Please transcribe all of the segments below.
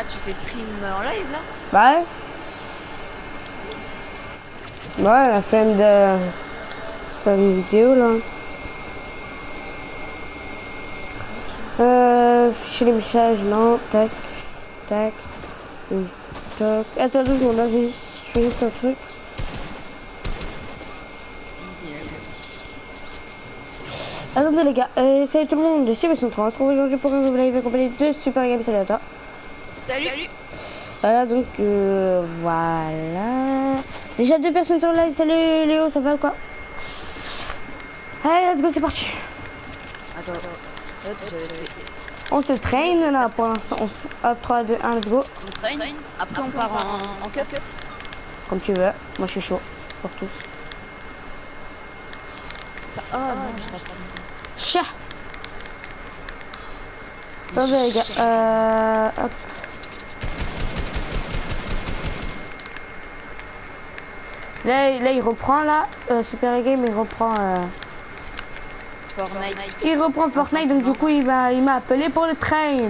Ah, tu fais stream en live là Bah ouais. Ouais, la flemme de faire une vidéo là. Euh, fichier les messages, non, tac, tac, tac. Attends deux secondes, là, je fais juste un truc. Attendez les gars, euh, salut tout le monde, c'est Besson 3, on se retrouve aujourd'hui pour un nouveau live accompagné de Super Game, salut à toi. Salut Voilà donc euh, voilà. Déjà deux personnes sur live. Salut Léo, ça va ou quoi? Allez, let's go, c'est parti. Attends, attends. Hop, On se traîne là pour l'instant. Hop, 3, 2, 1, let's go. on traîne. Après, on part en, en cup. Comme tu veux. Moi je suis chaud pour tous. Oh non, je rate pas. Chia Attendez les gars. Euh, hop. Là, là, il reprend là. Euh, Super Game, il reprend. euh, Fortnite. Il reprend Fortnite, donc du coup il m'a il m'a appelé pour le train. Et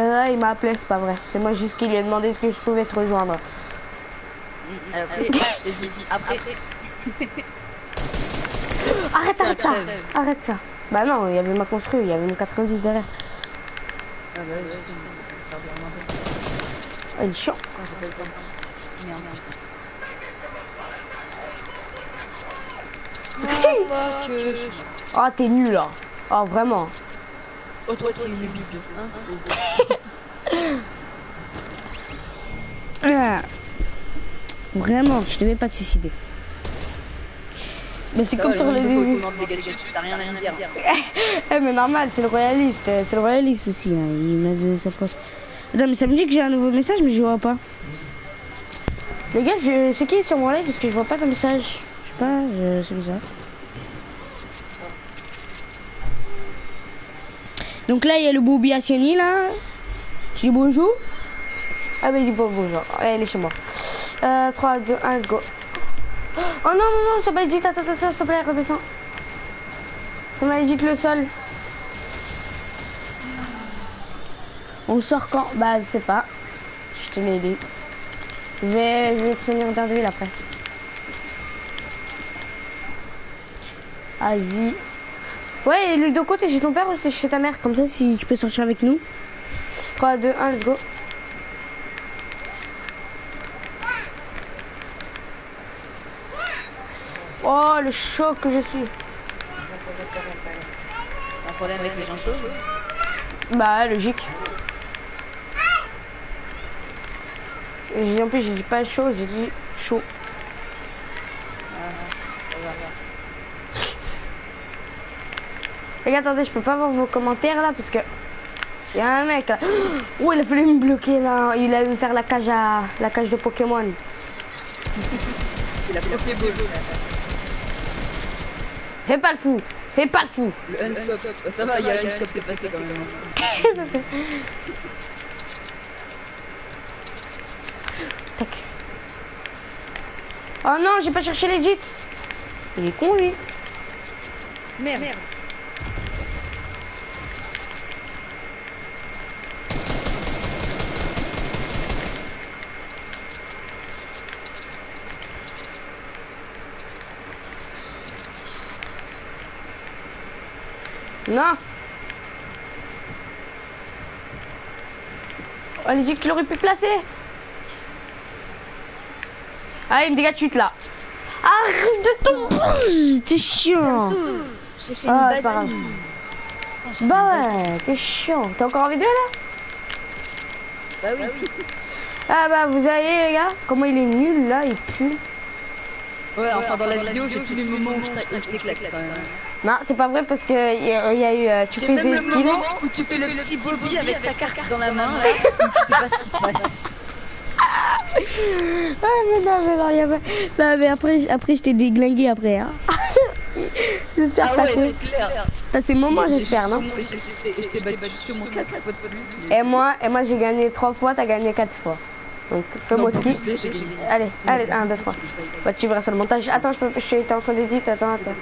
là il m'a appelé, c'est pas vrai. C'est moi juste qui lui ai demandé ce que je pouvais te rejoindre. Après, je t'ai dit, après. Arrête, arrête ça. Arrête ça Bah non, il y avait ma construit, il y avait mon 90 derrière. Ah bah. Ah, il est chiant. Merde, putain. Ah t'es nul là. Ah vraiment. Oh, toi, tu es une bide. Hein Ah. Vraiment, je devais pas te suicider. Mais c'est comme sur le début. T'as rien à me dire. Eh mais normal, c'est le royaliste, c'est le royaliste aussi, là. il m'a donné sa place. Attends, mais ça me dit que j'ai un nouveau message, mais je vois pas. Les gars, je... c'est qui sur mon live? Parce que je vois pas de message. Donc là, il y a le Boubi Asiani, là. Tu dis bonjour Ah bah il dit bon bonjour. Il est chez moi. Euh, 3, 2, 1, go. Oh non, non, non, ça m'a dit, attends, attends, s'il te plaît, redescends. Ça m'a dit que le sol. On sort quand? Bah, je sais pas. Je te l'ai dit. Je vais, je vais te après. Vas-y. Ouais, et de côté, chez ton père ou t'es chez ta mère? Comme ça, si tu peux sortir avec nous. 3, 2, 1, let's go. Oh, le choc que je suis. Un problème avec les gens chauds Bah, logique. Et en plus, j'ai dit pas chaud, j'ai dit chaud. Les gars, attendez, je peux pas voir vos commentaires là parce que. Il y a un mec là. Oh, il a fallu me bloquer là. Il a me faire la cage à. la cage de Pokémon. Il a bloqué. Fais pas le fou. Fais pas le fou. Le unscope. Ça va, il y a un unscope qui est passé quand même. Tac. Oh non, j'ai pas cherché legit. Il est con lui. Merde. Non. Oh, legit qu'il aurait pu placer. Ah, il me dégage de chute là. Arrête de tomber. T'es chiant. Ah, une c'est pas grave. bâtisse. Bah ouais, t'es chiant. T'es encore en vidéo là? Bah oui. Ah bah vous voyez les gars, comment il est nul là, il pue. Ouais, enfin dans la vidéo, j'ai tous les moments où je je t'éclate quand même. Non, c'est pas vrai parce que il y, a il y a eu euh, tu faisais même le moment où tu fais le petit Bobby avec ta carte dans la main, tu sais pas ce qui se passe. Ah mais non, mais non, y a pas... Non, mais après, après je t'ai déglingué après. Hein. j'espère Ah que t'as ouais, fait... c'est clair. T'as ces moments, j'espère, non Je t'ai battu justement 4 fois de plus. Et moi, et moi j'ai gagné trois fois, t'as gagné quatre fois. Donc fais-moi gagné. Allez, allez, un, deux, trois. Bah tu verras sur le montage. Attends, je peux... je suis en train d'éditer, attends, attends.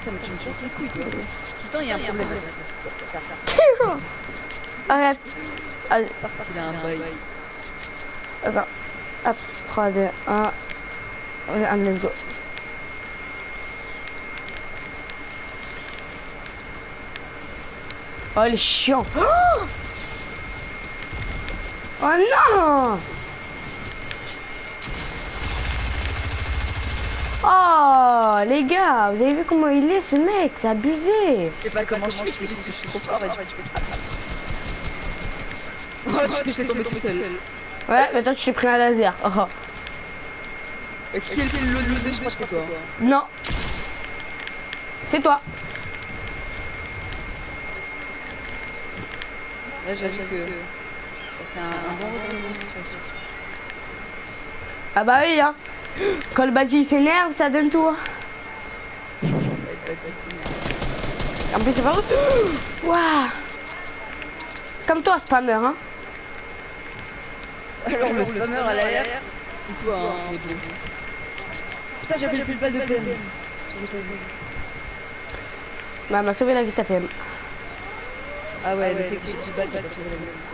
Putain, mais tu me casses les couilles, toi. Tout le temps, il y a un problème ça. Arrête. Allez, C'est parti là, un bail. attends. Hop, 3, 2, 1. Allez, let's go. Oh, il est chiant. Oh, oh non Oh, les gars, vous avez vu comment il est ce mec C'est abusé. Je sais pas comment je suis, c'est juste que je suis trop fort et tu fais Oh, tu t'es fait tomber tout seul. Ouais, mais toi tu t'es pris un laser. Oh. Qui est le lot de je crois que toi? Non. C'est toi. Là, j'avoue que. Ça fait un, un bon retournement de situation. Ah bah oui, hein. Quand le badge s'énerve, ça donne tout. hein. Ouais, de. En plus, c'est pas Waouh Comme toi, spammer, hein. Alors, le spammer à l'arrière, c'est toi, hein. Putain, j'avais plus le balle de PM. Bah, m'a sauvé la vie, ta PM. Ah ouais, le fait que j'ai du balle, ça t'a sauvé la vie.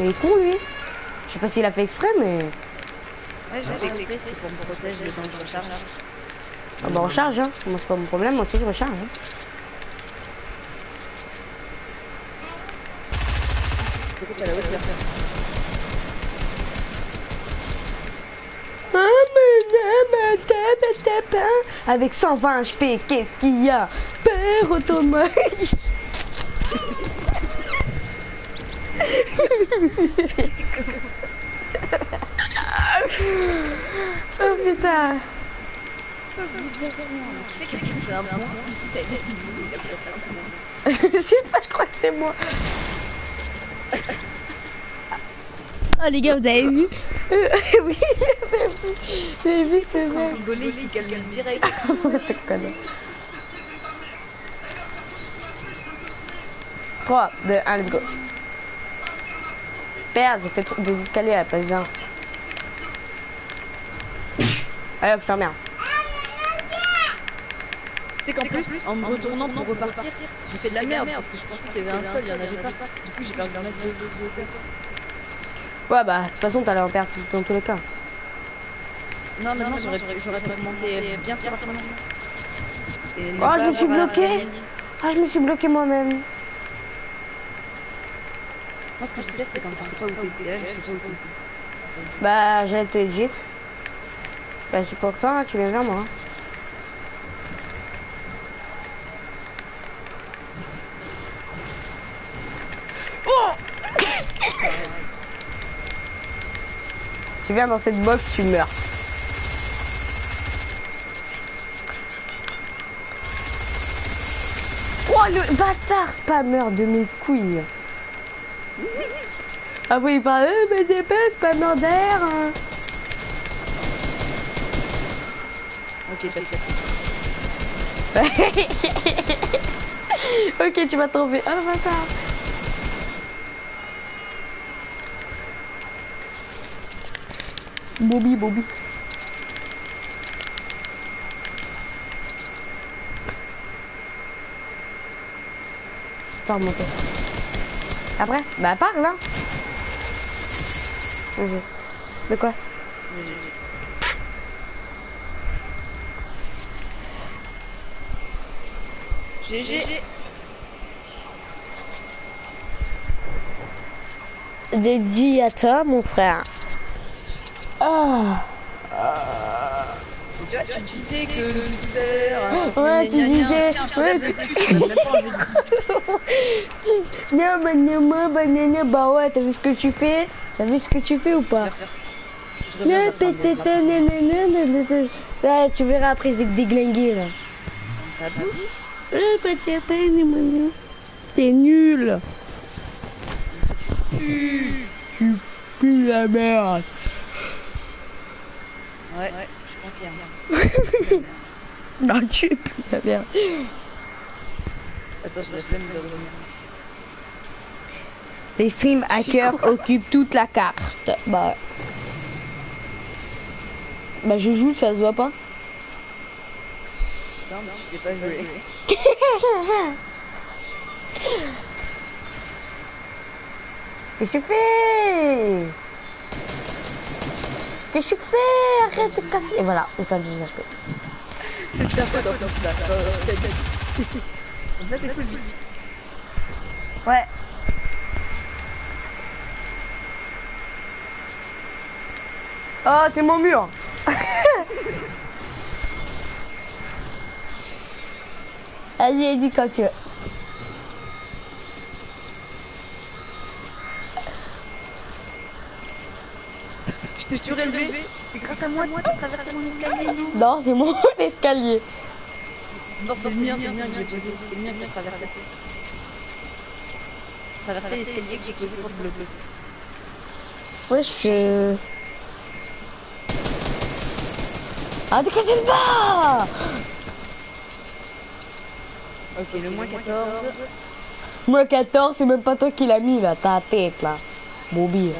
Il est con, lui. Je sais pas s'il a fait exprès, mais. Ouais, j'ai fait exprès, c'est pour me protéger le temps que je recharge. Ah bah, recharge, hein. Moi, c'est pas mon problème, moi aussi, je recharge. Hein. Avec 120 HP, qu'est-ce qu'il y a? Père automatique Oh putain Qui c'est qui fait un C'est. Je sais pas, je crois que c'est moi. Oh les gars, vous avez vu Euh, Oui, vu. J'avais vu ce Quand mec. vous rigolez, il s'est direct. N'importe quoi, là. 3, 2, 1, let's go. Merde, j'ai fait trop des escaliers à la place d'un. Allez hop, je t'emmerde. Tu sais qu'en plus, en me retournant pour repartir, j'ai fait de la merde parce que je pensais qu'il y avait un seul, il y en avait pas. Du coup, j'ai perdu un mètre de. Ouais, bah, de toute façon, t'allais en perdre dans tous les cas. Non, mais non, j'aurais j'aurais pu monter bien plus rapidement. Oh, je me suis bloqué. Ah, je me suis bloqué moi-même. Moi, ce que je déteste, c'est quand je sais pas où t'es. Là, je sais pas où t'es. Bah, j'allais te legit. Bah, c'est pour toi, hein, tu viens vers moi. hein. Oh tu viens dans cette box, tu meurs. Oh, le bâtard spammer de mes couilles. Ah oui, il parle, euh, mais c'est pas spammer d'air. hein. Ok, t'as fait. ok, tu m'as trouvé. Oh, bâtard. Bobby, Bobby. Pas remonter. Après? Bah parle là. Vas-y. De quoi? GG. Dédié à toi, mon frère. Ah tu disais que Ouais, tu gna, disais, tiens, je ouais, le truc, tu de- Non, banana, banana, bah ouais, t'as vu ce que tu fais? T'as vu ce que tu fais ou pas? Non, pétata, nanana, nanana. Là, tu verras après, je vais te déglinguer là. Euh. T'es nul. Tu pues la merde. Ouais, ouais, je confirme. Non, tu pues la merde. Attends, je laisse même de revenir. Les stream hackers occupent toute la carte. Bah. Bah, je joue, ça se voit pas. Non, mais tu sais pas jouer. Qu'est-ce que tu fais? Qu'est-ce que tu fais Arrête de casser. Et voilà, on perd 10 HP. C'est ta faute en plus là. Je t'ai dit. Comme ça, t'es full vie. Ouais. Oh, c'est mon mur. Vas-y, dis quand tu veux. T'ai surélevé. C'est grâce à moi que t'as traversé mon escalier. non Non, c'est mon escalier. Non, c'est le mien, c'est le mien que j'ai posé. C'est le mien qui a traversé. Traversé l'escalier que j'ai posé pour le bleu. Ouais, je... Ah, décasez le bas Ok, le moins 14. Moi, 14, c'est même pas toi qui l'as mis, là. Ta tête, là. Bobby.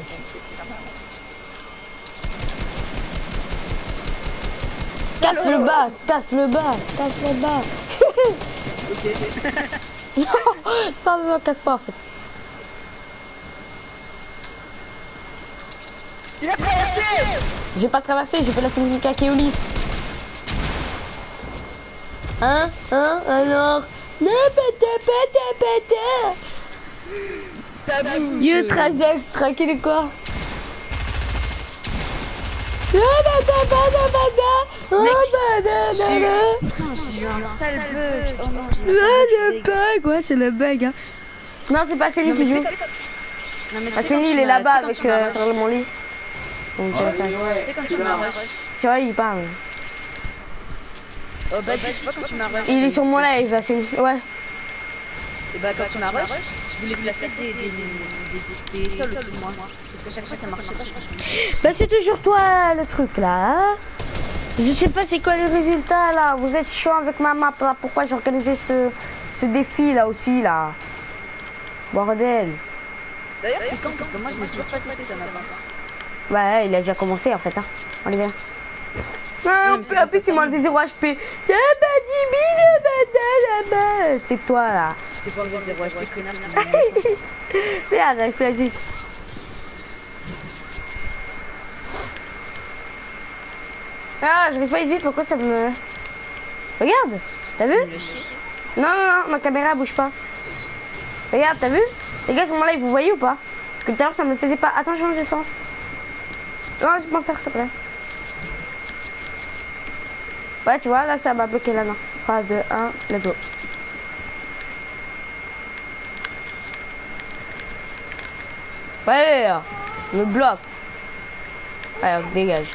Casse le bas, casse le bas, casse le bas. Non, non, non, casse pas, en fait. Il a traversé J'ai pas traversé, j'ai fait la technique à Keolis. Hein? Hein? Alors? Pata, pata Ta bouche. Yo, Trajax, tranquille quoi Non, pata, pata, pata Oh, Mec, pata, j'ai- pata Putain, j'ai eu un sale bug. Oh non, j'ai eu un Ouais, sale le bug, ouais, c'est le bug, hein. Non, c'est pas Céline qui joue. Ah, Céline, il est là-bas avec euh, mon lit. Mon téléphone. Tu sais quand tu m'as rush. Tu vois, il parle. Oh bah, pas quand tu m'as rush. Il est sur mon live, Céline. Ouais. Et bah, quand tu m'as rush, je voulais placer des, des, des, des, des sols au-dessus de moi. Parce que chaque fois, ça marchait pas. Bah c'est toujours toi le truc là. Hein je sais pas c'est quoi le résultat là. Vous êtes chiant avec ma map là. Pourquoi j'ai organisé ce, ce défi là aussi là? Bordel. D'ailleurs, c'est quand? Parce que moi, je n'ai toujours pas testé ça maintenant. Ouais, il a déjà commencé en fait. Hein. On y va. Non, c'est en plus il m'a enlevé 0 HP. Ah bah dis là-bas. Tais-toi là. Je t'ai pas enlevé 0 HP, connard, je t'ai enlevé 900. Merde, avec la Ah, je pas vite, pourquoi ça me... Regarde, t'as vu? Non, non, non, ma caméra bouge pas. Regarde, t'as vu? Les gars, sur mon live, vous voyez ou pas? Parce que tout à l'heure, ça me faisait pas. Attends, je change de sens. Non, je peux pas faire, s'il te plaît. Ouais, tu vois, là, ça m'a bloqué la main. 3, 2, 1, let's go. Ouais, me bloque. Allez, on dégage.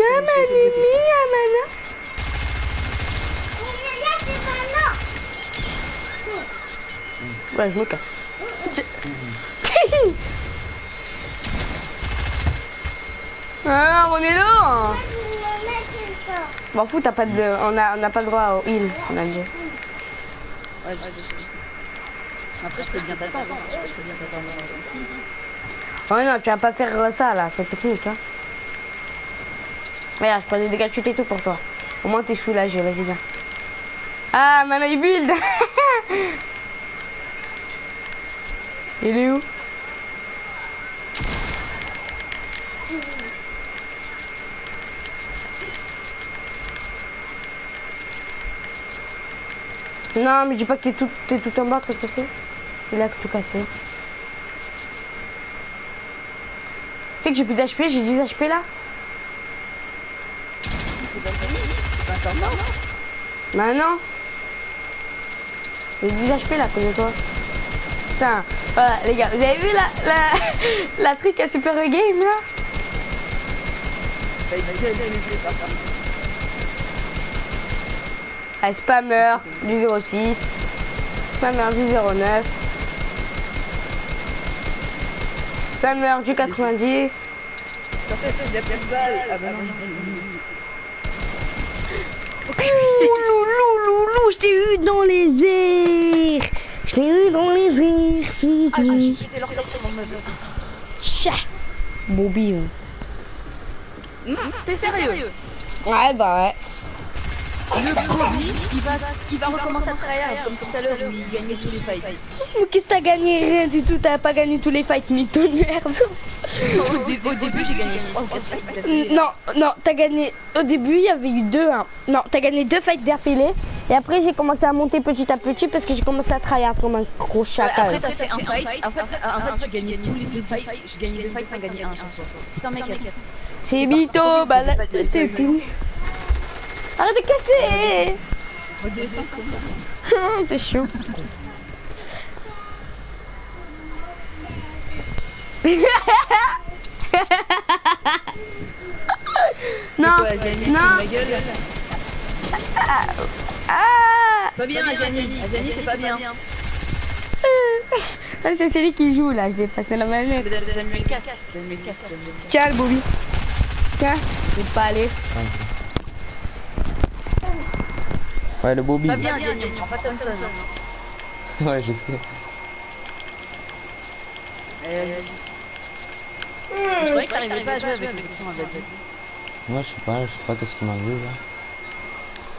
Yamani, yamana. Ouais, je me casse. ah, on est là. M'en fous, t'as pas de, on a, on n'a pas le droit au heal en Alger. Ouais, je sais. Après, je peux bien t'attendre. hein. Je peux- bien t'attendre euh, ici. Ouais, non, tu vas pas faire ça là, c'est technique. Hein. Regarde, je prends des dégâts de chute et tout pour toi. Au moins, t'es soulagé, vas-y, viens. Ah, maintenant il build Il est où? Non, mais dis pas que t'es tout, tout en bas, truc cassé. Il a tout cassé. Tu sais que j'ai plus d'HP, j'ai 10 HP là C'est pas fini. Bah non J'ai 10 HP là, connais-toi. Putain, voilà les gars, vous avez vu la, la, la trick à Super Game là? Ah, spammer du 06, spammer du 09, spammer du 90. En fait, ça, il y a plus de balles. Ah bah non. Loulou, je t'ai eu dans les airs. Je t'ai eu dans les airs, c'est Ah, tout. Tcha. Bobby. hein. T'es sérieux? Ouais, bah ouais. Le Bobby, il va, il va recommencer à tryhard comme tout à l'heure il gagnait tous les fights. Mais Qu'est-ce que t'as gagné Rien du tout, t'as pas gagné tous les fights, mytho de merde. au, dé- au début, j'ai gagné 3 ou 4 fights d'affilée. Non, non, t'as gagné. Au début, il y avait eu deux. hein. Non, t'as gagné deux fights d'affilée. Et après, j'ai commencé à monter petit à petit parce que j'ai commencé à tryhard comme un gros chacal. après, t'as fait un fight. Fait, en fait, tu gagnais tous les deux fights. J'ai gagné deux fights, t'as gagné un. C'est mytho, bah là, t'es- Arrête de casser. T'es chaud. non, Quoi, non. gueule Ah Pas bien, Azani. Azani, c'est pas bien. Ah, C'est celui qui joue là, je l'ai passé la manette. Donne-lui le casque. Donne-lui casque. le Bobby. Tiens, je vais pas aller. Ouais, le Bobby. Pas bien, Azani, on prend pas Thompson. hein. Ouais, je sais. Vas-y. Je croyais que t'arrivais pas à jouer avec les options à Azani. Moi, je sais pas, je sais pas qu'est-ce qui m'arrive là.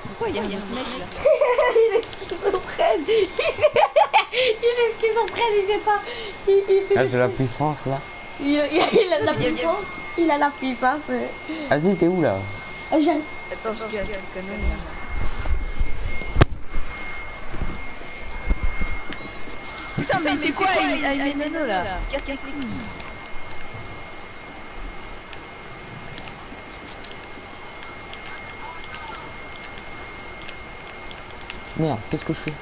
Pourquoi il y a un mec là Il est schizophrène. Il est schizophrène, il sait pas. Il, j'ai la puissance là. il, il- il a de la puissance. Il a la puissance. euh. Vas-y, t'es où là? Ah, j'arrive. Attends, connerie là. Putain, mais il fait quoi il, met Nano là qu'il fait Merde, qu'est-ce que je fais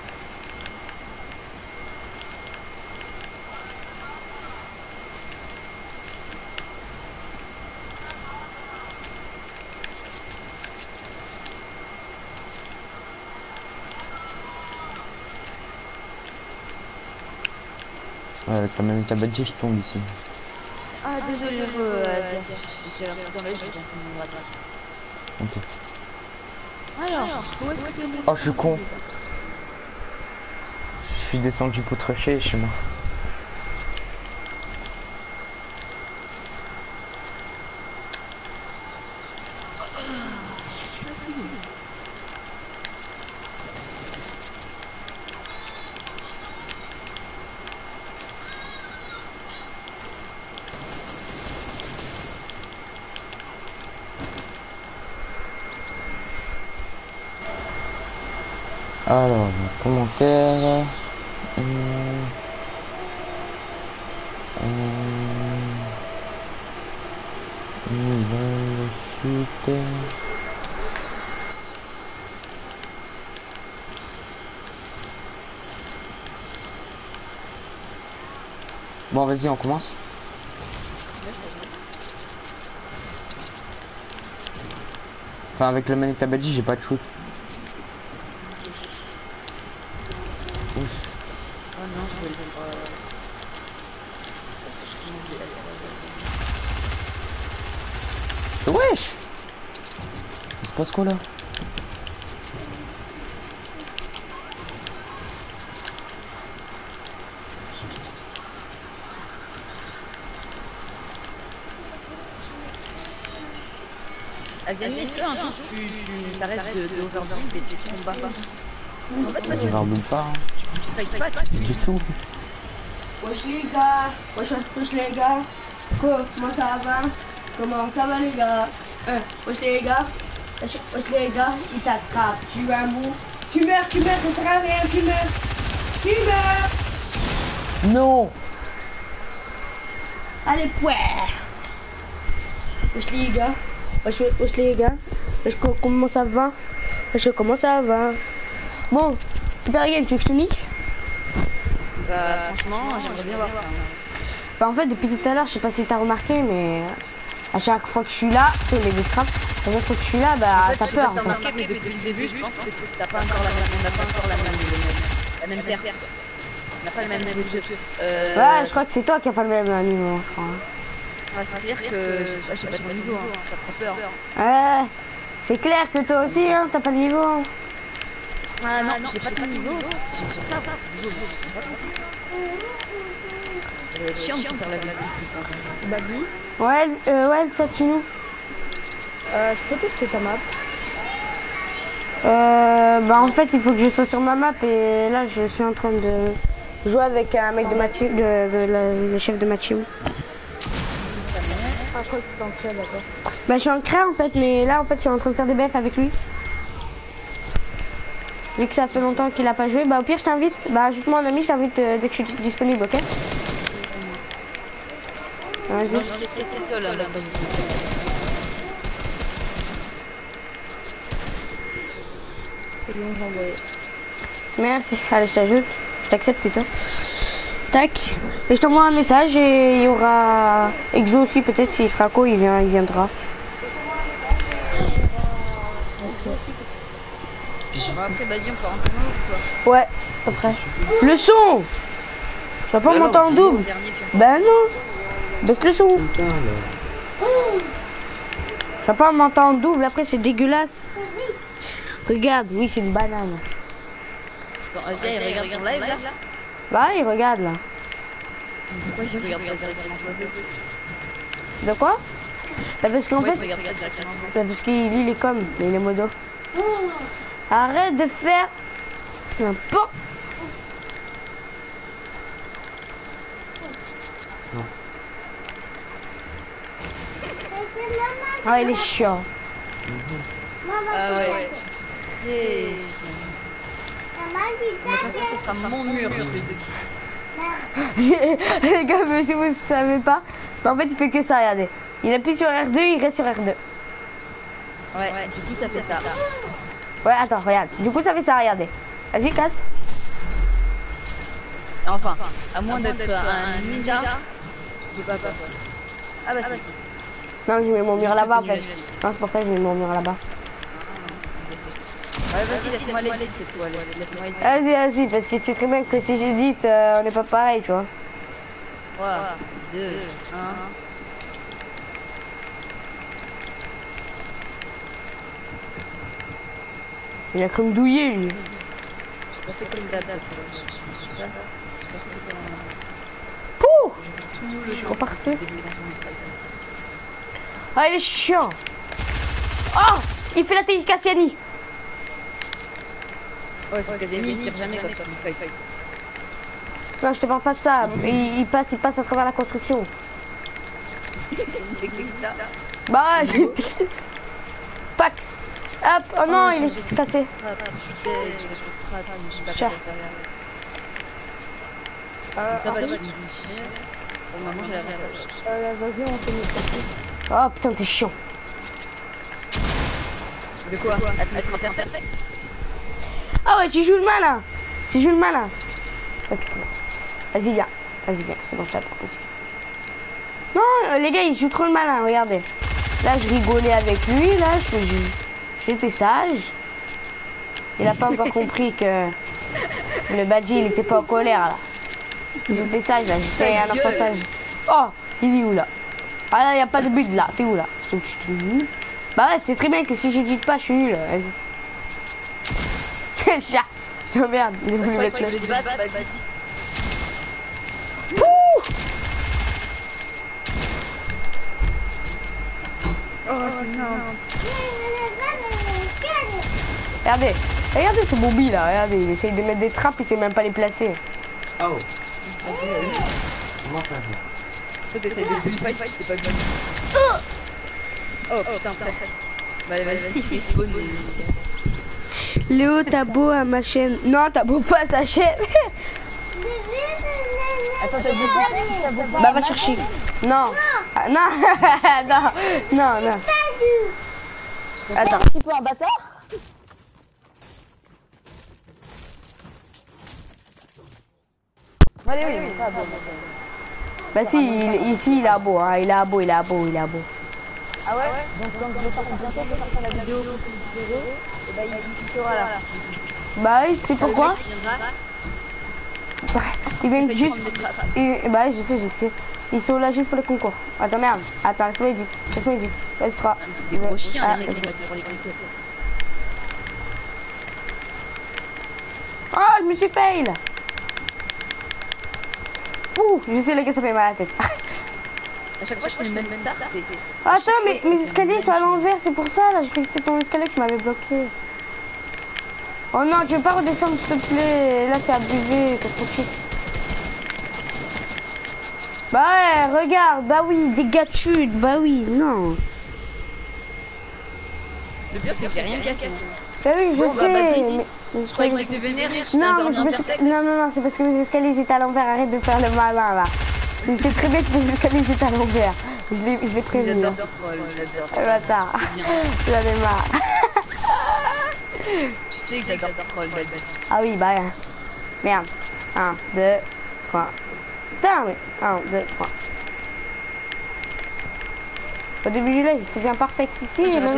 Ouais, avec la même tabadji, je tombe ici. Ah, désolé, euh, truc dans mon droite. Ok. Alors, où est-ce que tu es Oh, je suis con. Je suis descendu pour tracher chez moi. Alors, commentaire. Hum, hum, nouvelle suite. Bon, vas-y, on commence. Enfin, avec le manette Tabadji, j'ai pas de shoot. Ouf. Oh non, je vais le faire. euh, Parce que je commence à- Wesh Là Aziani, est-ce qu'un jour tu, tu t'arrêtes de, de overbuild et tu te combats pas En fait, toi, tu, pas, hein. tu tu du tout. Wesh les gars, wesh wesh les gars, comment ça va? Comment ça va les gars? Euh, Wesh les gars, les gars, il t'attrape, tu un bout? Tu meurs, tu meurs, à rien, tu meurs. Tu meurs. Non. Allez, pouet Wesh les gars, wesh, wesh les gars, wesh comment ça va? Wesh comment ça va? Bon, super game, tu veux que je te nique? Bah, franchement, j'aimerais bien voir ça. Bah en fait depuis tout à l'heure, je sais pas si t'as remarqué, mais à chaque fois que je suis là, tu sais, les discraps, que là, bah En fait, t'as je sais pas peur. si t'as en fait. remarqué, mais depuis le début, je pense que t'as pas encore la même, on n'a pas encore la même, la même perte. On n'a pas le même niveau de jeu. Euh, Ouais, je crois que c'est toi qui a pas le même niveau, je crois. ouais, C'est-à-dire que je sais pas ton niveau, hein, ça fait peur. Ouais, c'est clair que toi aussi, hein, t'as pas le niveau. Ah non, j'ai pas ton niveau. J'ai pas ton niveau. Ça va être chiant de faire la vie. Bah dis. Ouais, euh, ouais, Satinou. Euh, je peux tester ta map. Euh, bah en fait il faut que je sois sur ma map et là je suis en train de jouer avec un mec de ma team, de, de la- le chef de ma team. Ah, je crois que tu en crée d'accord. Bah je suis en créa en fait mais là en fait je suis en train de faire des BF avec lui. Vu que ça fait longtemps qu'il a pas joué, bah au pire je t'invite, bah ajoute-moi un ami, je t'invite euh, dès que je suis disponible, ok? Vas-y. C'est bon, j'ai envoyé. Merci. Allez, je t'ajoute. Je t'accepte plutôt. Tac. Et je t'envoie un message et il y aura Exo aussi peut-être s'il sera co, il, vient, il viendra. Vas-y, on peut rentrer dans l'eau ou quoi Ouais, après. Le son Tu vas pas monter en double Ben non Baisse le son. Tu vas pas monter en double, après c'est dégueulasse. Regarde, oui c'est une banane. Attends, vas-y, regarde ton live là. Bah il regarde là. Pourquoi il regarde toi De quoi? Bah parce qu'en Ouais, fait, bah, parce qu'il lit les coms, mais il est modo. Arrête de faire n'importe Ah, il est chiant. Ah ouais. Très De toute façon, ce sera mon mur, je te dis. Les gars, mais si vous ne savez pas, bah, en fait, il fait que ça, regardez. Il appuie sur R2, il reste sur R2. Ouais, du coup, ça fait ça. Ouais, attends, regarde. Du coup, ça fait ça, regardez. Vas-y, casse. Enfin, à moins d'être un ninja, tu peux pas pas. Ah bah si. Non, je mets mon mur là-bas, en fait. Non, c'est pour ça que je mets mon mur là-bas. Ouais, vas-y, laisse-moi les cette fois. Laisse-moi les Vas-y, vas-y, parce que tu sais très bien que si j'édite, euh, on n'est pas pareil, tu vois. 3, 2, 1. Il a cru me douiller, lui. J'ai pas fait comme. Pouh Je. Ah, il est chiant. Oh Il fait la Cassiani. Ouais, Kazemi, il tire jamais comme fight. Non, je te parle pas de ça. Il, il passe, il passe à travers la construction. Ça. Bah j'ai... Pac Hop Oh non, il est cassé. Ça va, Vas-y, on fait une Oh putain, t'es chiant. De quoi? Interprète Ah ouais, tu joues le malin. Tu joues le malin. Ok, c'est bon. Vas-y, viens. Vas-y, viens. C'est bon, je t'attends. Vas-y. Non, euh, les gars, ils jouent trop le malin. Regardez. Là, je rigolais avec lui. Là, je je- j'étais sage. Il a pas encore compris que le badji, il était pas en colère, là. J'étais sage, là. J'étais un enfant sage. Oh, il est où, là? Ah là, y a pas de but, là. T'es où, là? Je. Bah ouais, c'est très bien que si j'édite pas, je suis nul. Chat. Putain, merde, il est voulu mettre te battre, vas-y. Oh, c'est simple. Regardez, regardez ce Bobby là, regardez, il essaye de mettre des trappes, il sait même pas les placer. Oh. Comment ça t'essayes de pas build. Oh putain, presque. Bah, vas-y, je casse. Léo, t'as beau à ma chaîne. Non, t'as beau pas à sa chaîne. bah va chercher. Non. Ah, non. non. Non, non. Attends. Un petit peu un bâtard Allez, oui, pas. Bah si, il- ici il est à beau, hein. il est à beau, il est à beau, il est à beau. Ah ouais Donc, donc je vais faire bientôt, je vais faire la vidéo pour que tu sais, et bah il, sera là. Bah oui, tu sais pourquoi Ils viennent juste... bah je sais, je sais. Ils sont là juste pour les concours. Attends, merde. Attends, laisse-moi dire. Laisse-moi. Vas-y, 3. Ah, C'est gros chiens, Ah, les mecs, pour les concours. Oh, je me suis fail Ouh, je sais les gars, ça fait mal à la tête. À chaque fois, je fais le même start. et- Attends, mais mes escaliers sont à l'envers, c'est pour ça, là, je croyais que c'était ton escalier que tu m'avais bloqué. Oh non, tu veux pas redescendre s'il te plaît Là c'est abusé, t'es trop cheat. Bah ouais, regarde, bah oui, des chute, bah oui, non. Le pire, c'est que j'ai rien cassé. Bah oui, je Bon, bah, sais, mais... mais Je croyais que t'étais vénère. j'étais Non, mais c'est parce que... non, non, non, c'est parce que mes escaliers étaient à l'envers, arrête de faire le malin là. Tu sais très bien que mes escaliers étaient à l'envers. Je l'ai je l'ai prévenu. J'adore hein. troll, j'adore. Eh, bâtard. J'en ai marre. Tu sais que j'adore troll. Ah oui, bah rien. Merde. 1, 2, 3. Putain, mais 1, 2, 3. Au début du live, je faisais un perfect ici. et toi.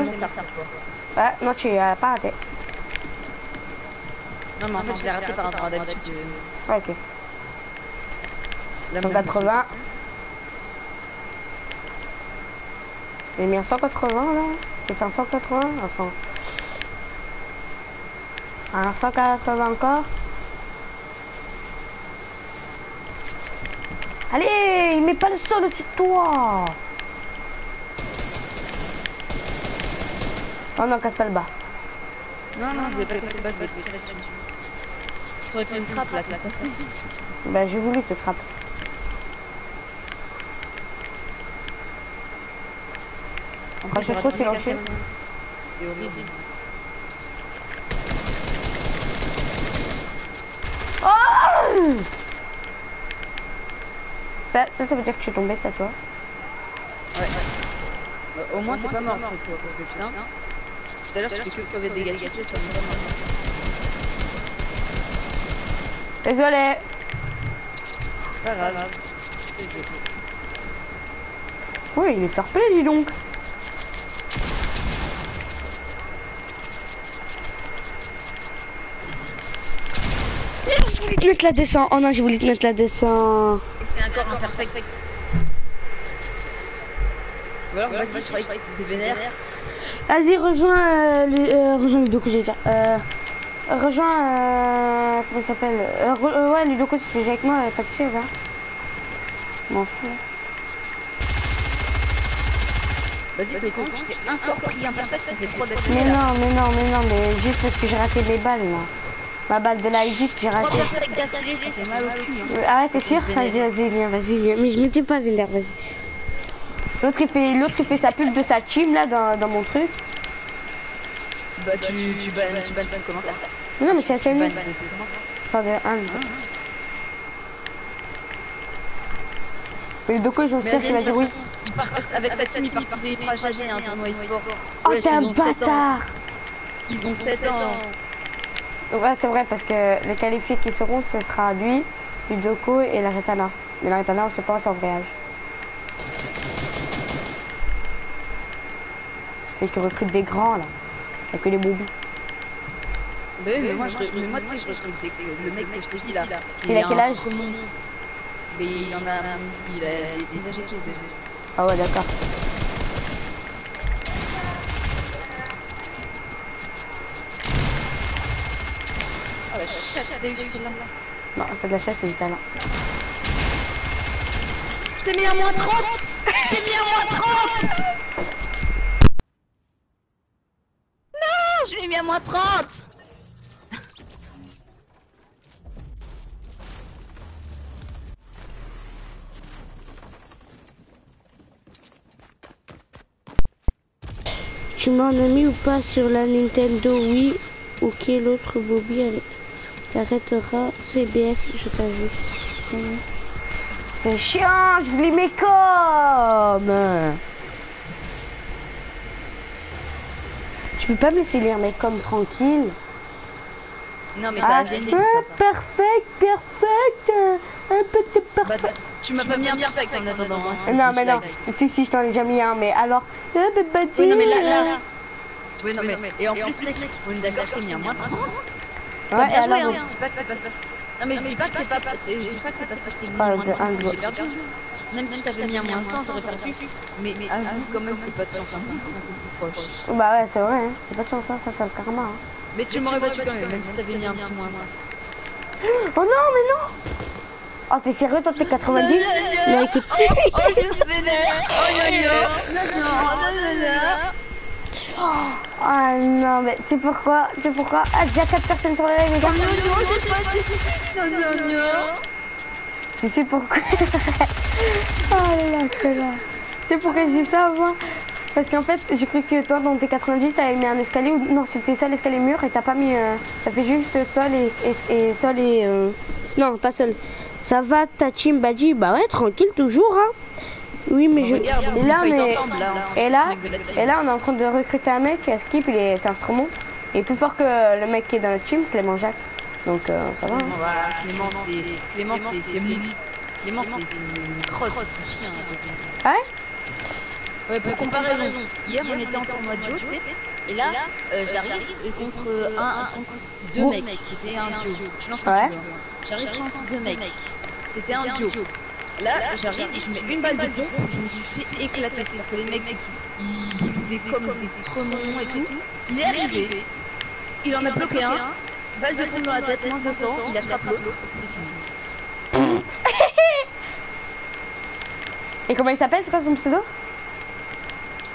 Ouais, non, tu as pas raté. Non, mais en fait, je l'ai raté par rapport à d'habitude. Ok. Là, 180. J'ai mis un 180 là. J'ai fait un 180, un 100. Un 180 encore. Allez, il met pas le sol au-dessus de toi. Oh non, casse pas le bas. Non, non, je vais pas casser le bas, je vais te tirer dessus. T'aurais pu me trappe là. Bah, j'ai voulu te trapper. Quand c'est trop silencieux. C'est horrible. Ça, ça, ça veut dire que je suis tombée, ça, tu vois. Bah, Au moins, t'es pas mort cette fois, parce que putain. Tout à l'heure, je fais que crever des gadgets, t'es pas mort. Désolé. Pas grave. C'est le jeu. Oui, il est fair play, dis donc. Je voulais te mettre la descente. Oh non, j'ai voulu te mettre la descente. C'est encore un perfect. Ou alors, vas-y, je croyais que c'était vénère. Vas-y, rejoins euh, les, euh, rejoins Ludoku, j'allais dire. Euh, rejoins, euh, comment il s'appelle euh, re- euh, Ouais, Ludoku, tu fais avec moi, euh, pas de chef, hein. M'en fous. Vas-y, t'es con, t'es encore pris un perfect, ça fait 3 Mais non, mais non, mais non, mais juste parce que j'ai raté mes balles, là. Ma balle de la Edith, j'ai 3 raté. cul. hein. Euh, Ah ouais, t'es sûr. Vas-y, vas-y, viens, vas-y, viens. Mais je m'étais pas vénère, vas-y. L'autre, il fait, l'autre, il fait sa pub de sa team, là, dans, dans mon truc. Bah, tu, tu bannes, tu bannes ton commentaire. Non, mais c'est assez Tu nul. Attendez, un. Mais le Doko, je sais qu'il va dire oui. il part avec sa team, il participera jamais à un tournoi e-sport. Oh, t'es un ont 7 ans. bâtard Ils ont 7 ans. Ouais, c'est vrai, parce que les qualifiés qui seront, ce sera lui, Ludoko et la Retana. Mais la Retana, on sait pas, voyage. Et tu recrutes des grands, là. Y'a que les bobos. Mais, mais moi, je, mais moi, tu sais, je recrute des- le mec que je t'ai dit là. Il a quel un âge? Mais il en a. Il a et déjà. Ah ouais, d'accord. Oh la celle-là Non, pas de la chasse, c'est du talent. Je t'ai mis à moins 30 Je t'ai mis à moins 30 Non Je l'ai mis à moins 30 Tu m'en as mis ou pas sur la Nintendo? Oui. Ok, l'autre Bobby allez. T'arrêteras. CBF, je t'ajoute. C'est chiant, je voulais mes coms. Tu peux pas me laisser lire mes coms tranquille? Non mais Ah, t'as ah, ça. perfect, perfect. Un petit Bah, perfect. bah, tu m'as pas mis un perfect en attendant. hein, non, de mais non. Si, si, je t'en ai déjà mis un, mais alors. Ah, bah, bah, Oui, non mais là, euh, là. Oui, non mais. Et en plus, mec, on est d'accord, je t'ai mis à moins 30. Ouais, Ouais, bien joué, hein, je dis pas que c'est pas ça. Non mais je dis pas que c'est pas c'est- je dis pas que c'est parce que je t'ai mis Ah, moins de- 30 un, que deux. j'ai perdu. Même si je t'avais mis à moins 100, ça aurait perdu. Mais mais avoue quand même c'est pas de chance, hein, 30 c'est proche. Bah ouais, c'est vrai, hein. c'est pas de chance, hein, ça, c'est le karma. hein. Mais tu m'aurais battu quand même, même si t'avais mis un petit moins 100. Oh non, mais non Oh, t'es sérieux, toi, t'es 90 Non, écoute. Oh, je me vénère Oh, yo, yo Non, non, non, non, non. Ah non, mais tu sais pourquoi Tu sais pourquoi? Ah, déjà 4 personnes sur le live, les gars. Tu sais pourquoi? Oh là là. Tu sais pourquoi je dis ça, moi Parce qu'en fait, j'ai cru que toi, dans tes 90, t'avais mis un escalier. Ou... Non, c'était sol, escalier, mur. Et t'as pas mis... Euh... T'as fait juste sol et, et, et sol et... Euh... Non, pas sol. Ça va, ta team Badji? Bah ouais, tranquille, toujours, hein. Oui, mais je... Regarde, et là, on est... ensemble, là, Et là, et là, on est en train de recruter un mec, à Skip, il est, c'est un Stromon. Il est plus fort que le mec qui est dans notre team, Clément Jacques. Donc, euh, ça va. hein. Voilà, Clément, c'est. Clément, c'est. Clément, c'est crotte, un chien. Ah ouais Ouais, pour comparaison, hier on était en tournoi de duo, tu sais, et là, euh, j'arrive contre un, contre deux mecs, c'était un duo. Je lance quand Ouais. tu veux, hein. J'arrive contre deux mecs, c'était un duo. Là, j'arrive et je mets une balle de plomb, je me suis fait éclater. Que les mecs, ils des comme des tremons et tout. Il est arrivé, il en a bloqué un, balle de plomb dans la tête, moins 200, il attrape l'autre, c'était fini. Et comment il s'appelle? C'est quoi son pseudo?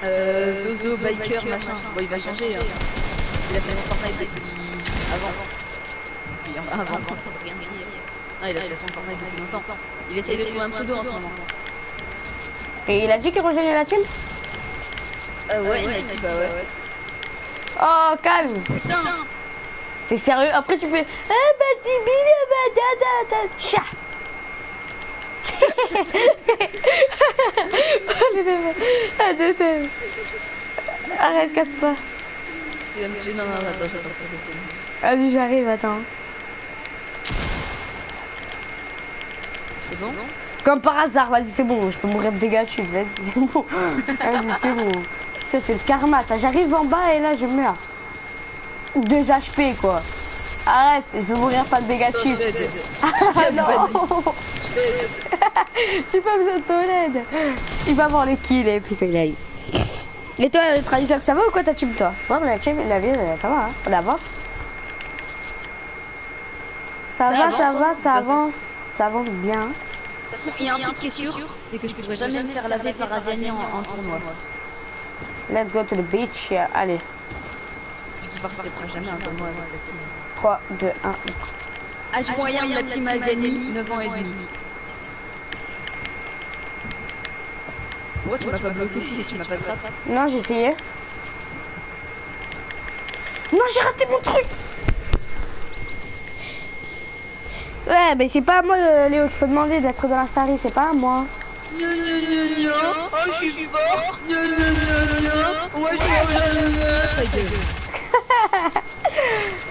Euh, Zozo, biker, machin. Bon, il va changer. Hein. Il a Fortnite depuis avant. Avant, avant, veut rien dire. Non, il a son Fortnite depuis longtemps. Il essaie de trouver un pseudo en ce moment. Et il a dit qu'il rejoignait la team Euh, ouais, il a dit, bah ouais. Oh, calme Putain T'es sérieux? Après, tu fais... Eh bah, bah, da, da, da, tcha Oh, le bébé. Ah, de- de- Arrête, casse pas. Tu vas me tuer? Non, non, attends, j'attends que tu baisses. Vas-y, j'arrive, attends. C'est bon Comme par hasard, vas-y, c'est bon, je peux mourir de dégâts dessus, vas-y, c'est bon. Vas-y, c'est bon. Ça, c'est le karma, ça. J'arrive en bas et là, je meurs. 2 HP, quoi. Arrête, je vais mourir pas de dégâts dessus. Ah non J'ai pas besoin de ton aide. Il va avoir les kills et putain, il a eu. Et toi, le traditeur, ça va ou quoi ta team, toi? Ouais, mais la team, la vie, euh, ça va, hein. on avance? Ça, Ça va, avance, ça hein, va, ça avance. Ça avance bien. De toute façon, il y a un truc qui est sûr, c'est que je pourrais jamais me faire laver par Asiani en, en tournoi. Let's go to the beach. Allez, Je participerai jamais à un tournoi avec cette team. 3, 2, 1. Âge moyen de la team Asiani, 9 ans et demi. Pourquoi tu m'as pas bloqué et tu m'as pas attrapé Non, j'ai essayé. Non, j'ai raté mon truc. Ouais, mais c'est pas à moi, euh, Léo, qu'il faut demander d'être dans la starry, c'est pas à moi. Oh je suis ouais je suis.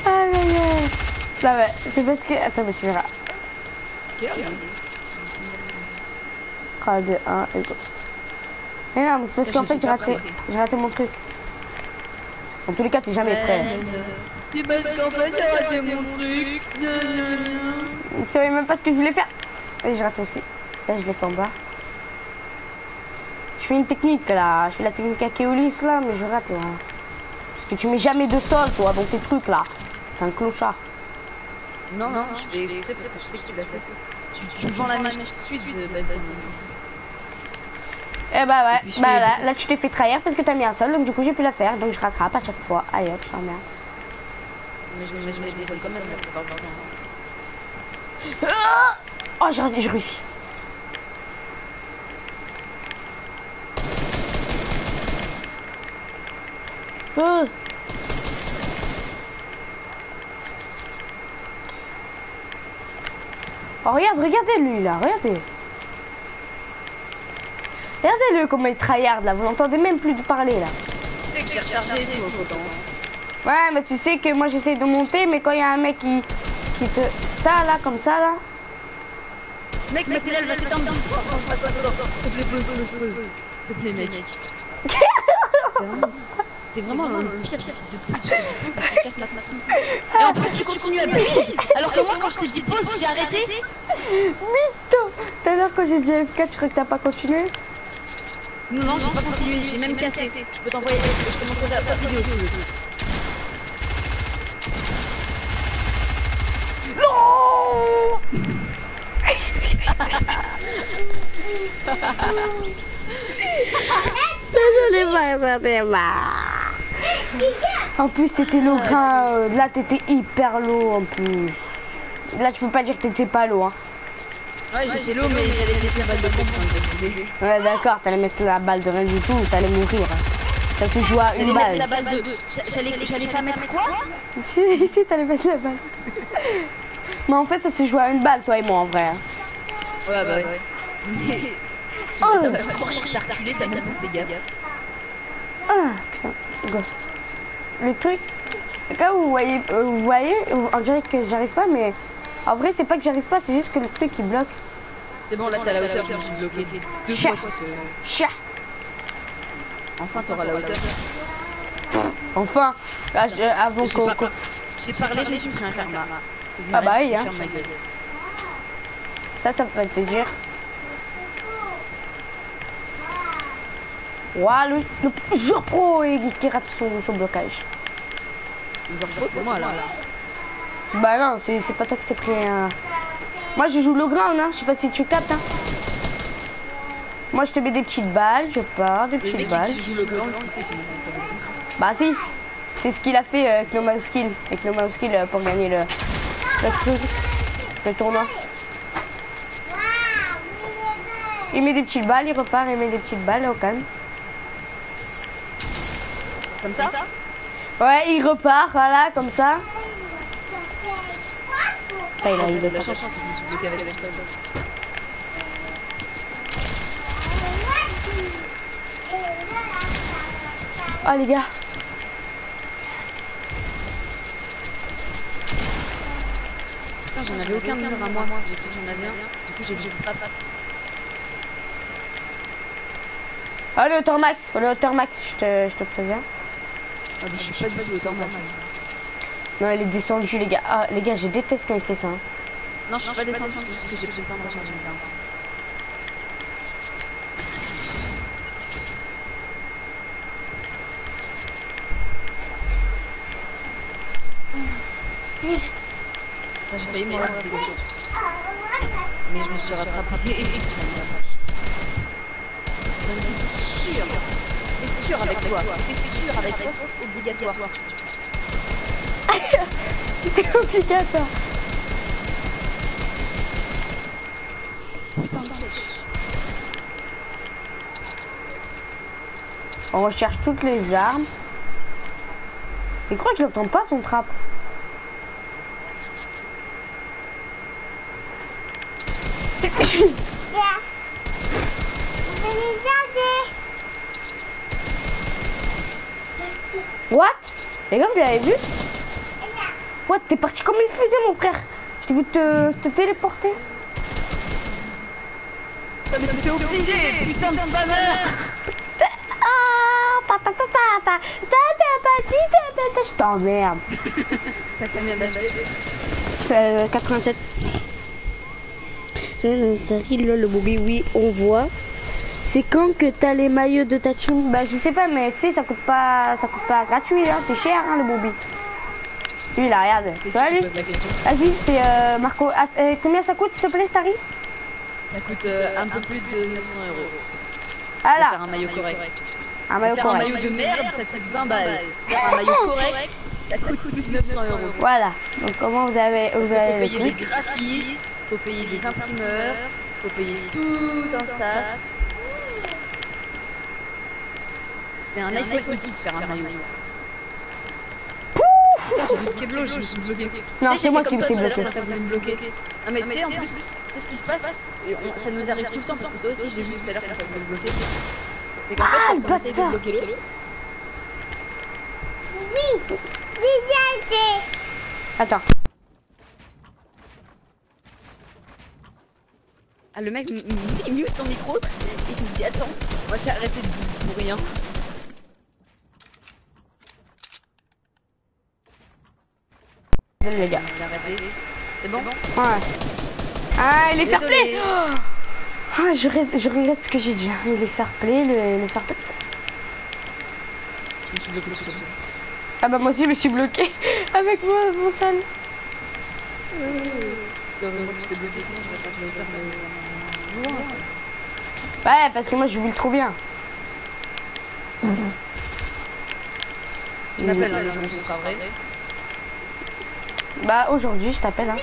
Ah, mais non. Non, mais c'est parce que. Attends, mais tu verras. 3, 2, 1, et go. Mais non, mais c'est parce qu'en fait, j'ai raté, j'ai raté mon truc. En tous les cas, t'es jamais prêt. Qu'en fait raté mon truc. Je savais même pas ce que je voulais faire. Et j'ai raté aussi. Là, je fait en bas. Je fais une technique là. Je fais la technique à Keolis là, mais je rate là. Parce que tu mets jamais de sol, toi, dans tes trucs là. C'est un clochard. Non, non, je fais exprès parce que je sais que tu l'as fait. Tu, tu vends la mèche tout de suite. Eh bah ouais, je bah là tu t'es fait trahir parce que t'as mis un sol, donc du coup j'ai pu la faire, donc je rattrape à chaque fois. Allez hop, je t'emmerde. Mais je, mais je mets des sols quand même la plupart du temps. Oh, j'ai j'ai réussi. Oh. Oh, regarde, regardez lui là, regardez. Regardez-le comment il tryhard là, vous l'entendez même plus de parler là. Sais que j'ai rechargé tout. Ouais, mais tu sais que moi j'essaie de monter, mais quand il y a un mec qui, qui te. Ça là, comme ça là. Mec, ma télé elle va s'éteindre douce. S'il te plaît, pose, pose, pose. S'il te plaît, mec. T'es vraiment- le pire fils de pute. Je te dis pause, tu casses ma. Et en plus, tu continues à build. Alors que moi, quand je t'ai dit pause, j'ai arrêté. Mytho Tout à l'heure quand j'ai dit F4, je crois que t'as pas continué. Non, non, j'ai pas continué, j'ai même cassé. Je peux t'envoyer, je te montrerai ta vidéo bah. En plus, t'étais low grain. euh, là, t'étais hyper low en plus. Là, tu peux pas dire que t'étais pas low. Hein. Ouais, j'étais l'eau, mais j'allais laisser la balle de pompe disais. Ouais, d'accord, t'allais mettre la balle de rien du tout, t'allais mourir. Ça se joue à une mettre balle. de. J'allais pas mettre quoi? Si, si, t'allais mettre la balle. Mais en fait, ça se joue à une balle, toi et moi, en vrai. hein. Ouais, bah ouais. Mais. Tu Oh. ça va trop rire, t'as reculé, t'as gaffe. Ah, putain, go. Le truc, gars, vous voyez, euh, vous voyez, on dirait que j'arrive pas, mais en vrai, c'est pas que j'arrive pas, c'est juste que le truc il bloque. C'est bon, là t'as la hauteur, je suis bloqué deux fois. ce- Chat. Enfin, t'auras la hauteur. Enfin, là, je- avant J'ai qu'on. J'ai parlé, je me suis un karma. Ah bah oui, hein. Ça, ça peut te dire. Ouah, le, le joueur pro et qui, rate son, son blocage. Genre gros, c'est moi là. Bah non, c'est pas toi qui t'es pris un. Moi je joue le ground, hein. Je sais pas si tu captes, hein. Moi je te mets des petites balles, je pars, des Le petites balles. le grand. Bah si, c'est ce qu'il a fait euh, avec No Mouse Kill, avec No Mouse Kill euh, pour gagner le, le tournoi. Il met des petites balles, il repart, il met des petites balles au calme. Comme ça Ouais, il repart, voilà, comme ça. Ah, il a, il a la chance parce que je me suis bloqué avec personne. Ah les gars. Putain, j'en avais aucun mur à moi. J'ai cru que j'en avais un. Du coup, j'ai j'ai pas pas. Ah le hauteur max, le hauteur max, je te, je te préviens. Ah, mais je suis pas du tout autant normal. Non, il est descendu les gars. Ah les gars, je déteste quand il fait ça. hein. Non, je suis pas descendu, c'est parce que j'ai temps de recharger une arme. Enfin, J'ai failli mourir. Mais je me suis rattrapée et C'est sûr, c'est sûr avec toi, c'est sûr avec toi, c'est obligatoire. C'est obligatoire. On recherche toutes les armes. Il croit que je l'entends pas son What? Les gars, vous l'avez vu? What? T'es parti comme une fusée, mon frère. Je t'ai te, téléporter. Mais c'était obligé, putain de spammer. Je 87. Le Bobby, oui, on voit. C'est quand que t'as les maillots de ta team Bah je sais pas, mais tu sais, ça coûte pas, ça coûte pas gratuit, hein. c'est cher, hein, le Bobby. Lui là, regarde. Vas-y, c'est euh, Marco. Ah, euh, combien ça coûte, s'il te plaît, Starry? Ça coûte euh, un peu plus de 900 euros. Ah Faire là, un maillot correct. Un maillot Faire un correct. maillot de merde, ça coûte 20 balles. Faire un maillot correct, ça coûte plus de 900 euros. Voilà. Donc comment vous avez, vous faut avez le payer des graphistes, faut payer des imprimeurs, faut payer tout un staff. C'est un iPhone X faire un maillot. Keblo, je me suis bloqué. Non, c'est moi qui me suis bloqué. Non mais tu sais en plus, c'est ce qui se passe? Ça nous arrive tout le temps parce que toi aussi j'ai vu tout à l'heure voulu me bloquer. C'est qu'en Ah, fait quand on essaye de bloquer l'autre, Attends. ah, le mec il mute son micro et il me dit attends, moi j'ai arrêté de pour rien. Désolé, les gars. C'est bon? Ouais. Ah, il est fair play. Ah, je, regrette- je regrette ce que j'ai dit. Il est fair play, le, le fair play. Je me suis bloqué tout seul. Ah bah moi aussi je me suis bloqué avec moi, mon sale. De... Ouais, parce que moi je vis le trop bien. m'appelles hein, le jour où ce sera vrai. Bah aujourd'hui je t'appelle hein.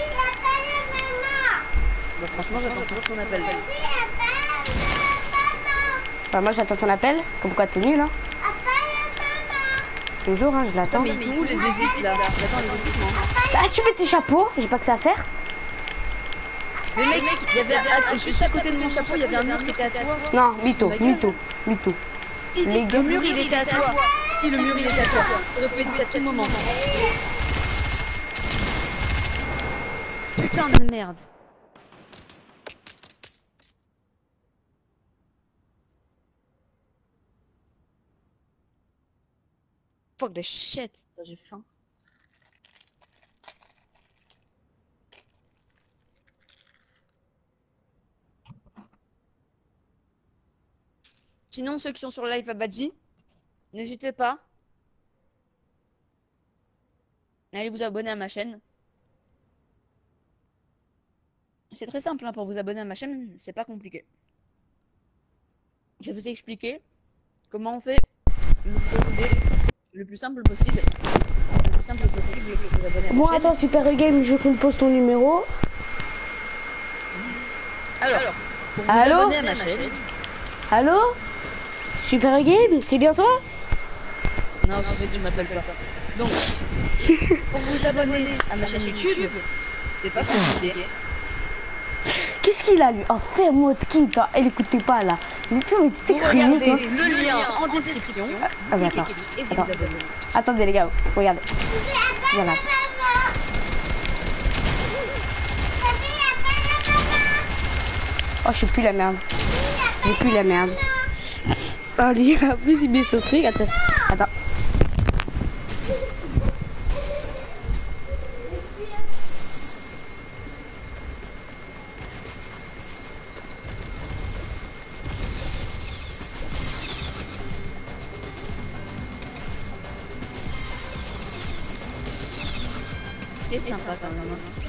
Bon, franchement, j'attends toujours ton appel. Bah moi j'attends ton appel. Comme quoi t'es nul hein. Toujours hein, je Attends, l'attends. mais ils sont où les édits là J'attends les édits, moi. Bah tu mets tes chapeaux, j'ai pas que ça à faire. Mais mec, il y avait à- juste à côté de mon chapeau, il y avait un mur qui était à toi. Non, mytho, gueule. mytho, mytho. Si, Les si, gars. le mur il était à toi. Si le mur il était à toi. T'aurais pu être à tout moment. Putain de merde. Fuck the J'ai faim. Sinon, ceux qui sont sur le live à Badji, n'hésitez pas. Allez vous abonner à ma chaîne. C'est très simple hein, pour vous abonner à ma chaîne, c'est pas compliqué. Je vais vous expliquer comment on fait le plus simple possible. Le plus simple possible pour vous abonner à Bon attends Super Game, je compose ton numéro. Alors, pour vous Allô abonner à ma chaîne. Allô Super Game, c'est bien toi Non, je sais que tu m'appelles pas. Donc, pour vous abonner à ma chaîne YouTube, c'est pas compliqué. Qu'est-ce qu'il a lui Oh fais-moi de qui toi Elle écoutait pas là. Mais tu mais t'es Vous cru, regardez toi. le lien en description. Ah attends. Attends. abonnez. Attendez les gars, regardez. Voilà. Oh je suis plus la merde. J'ai plus la merde. Allez, en plus il met son truc. Attends. Attends. C'est sympa quand même. hein.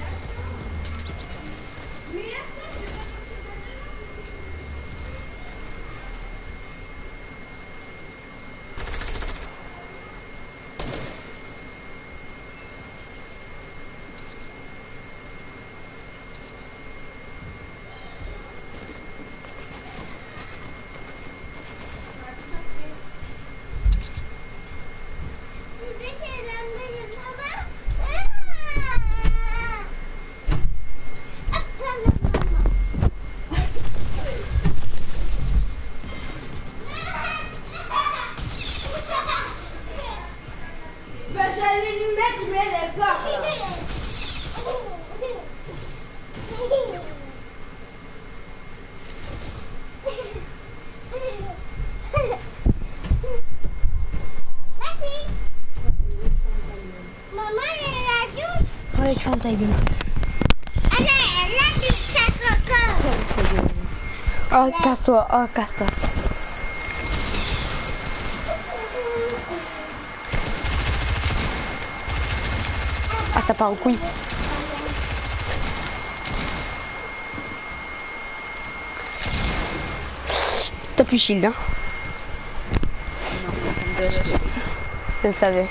j'allais lui mettre, mais elle est pas. Maman, elle a dit, Ouais, tu ta gueule. elle a, elle a dit caca. Oh, casse-toi, oh, casse-toi. Ah, ça part en couille. T'as plus shield, hein Je le savais.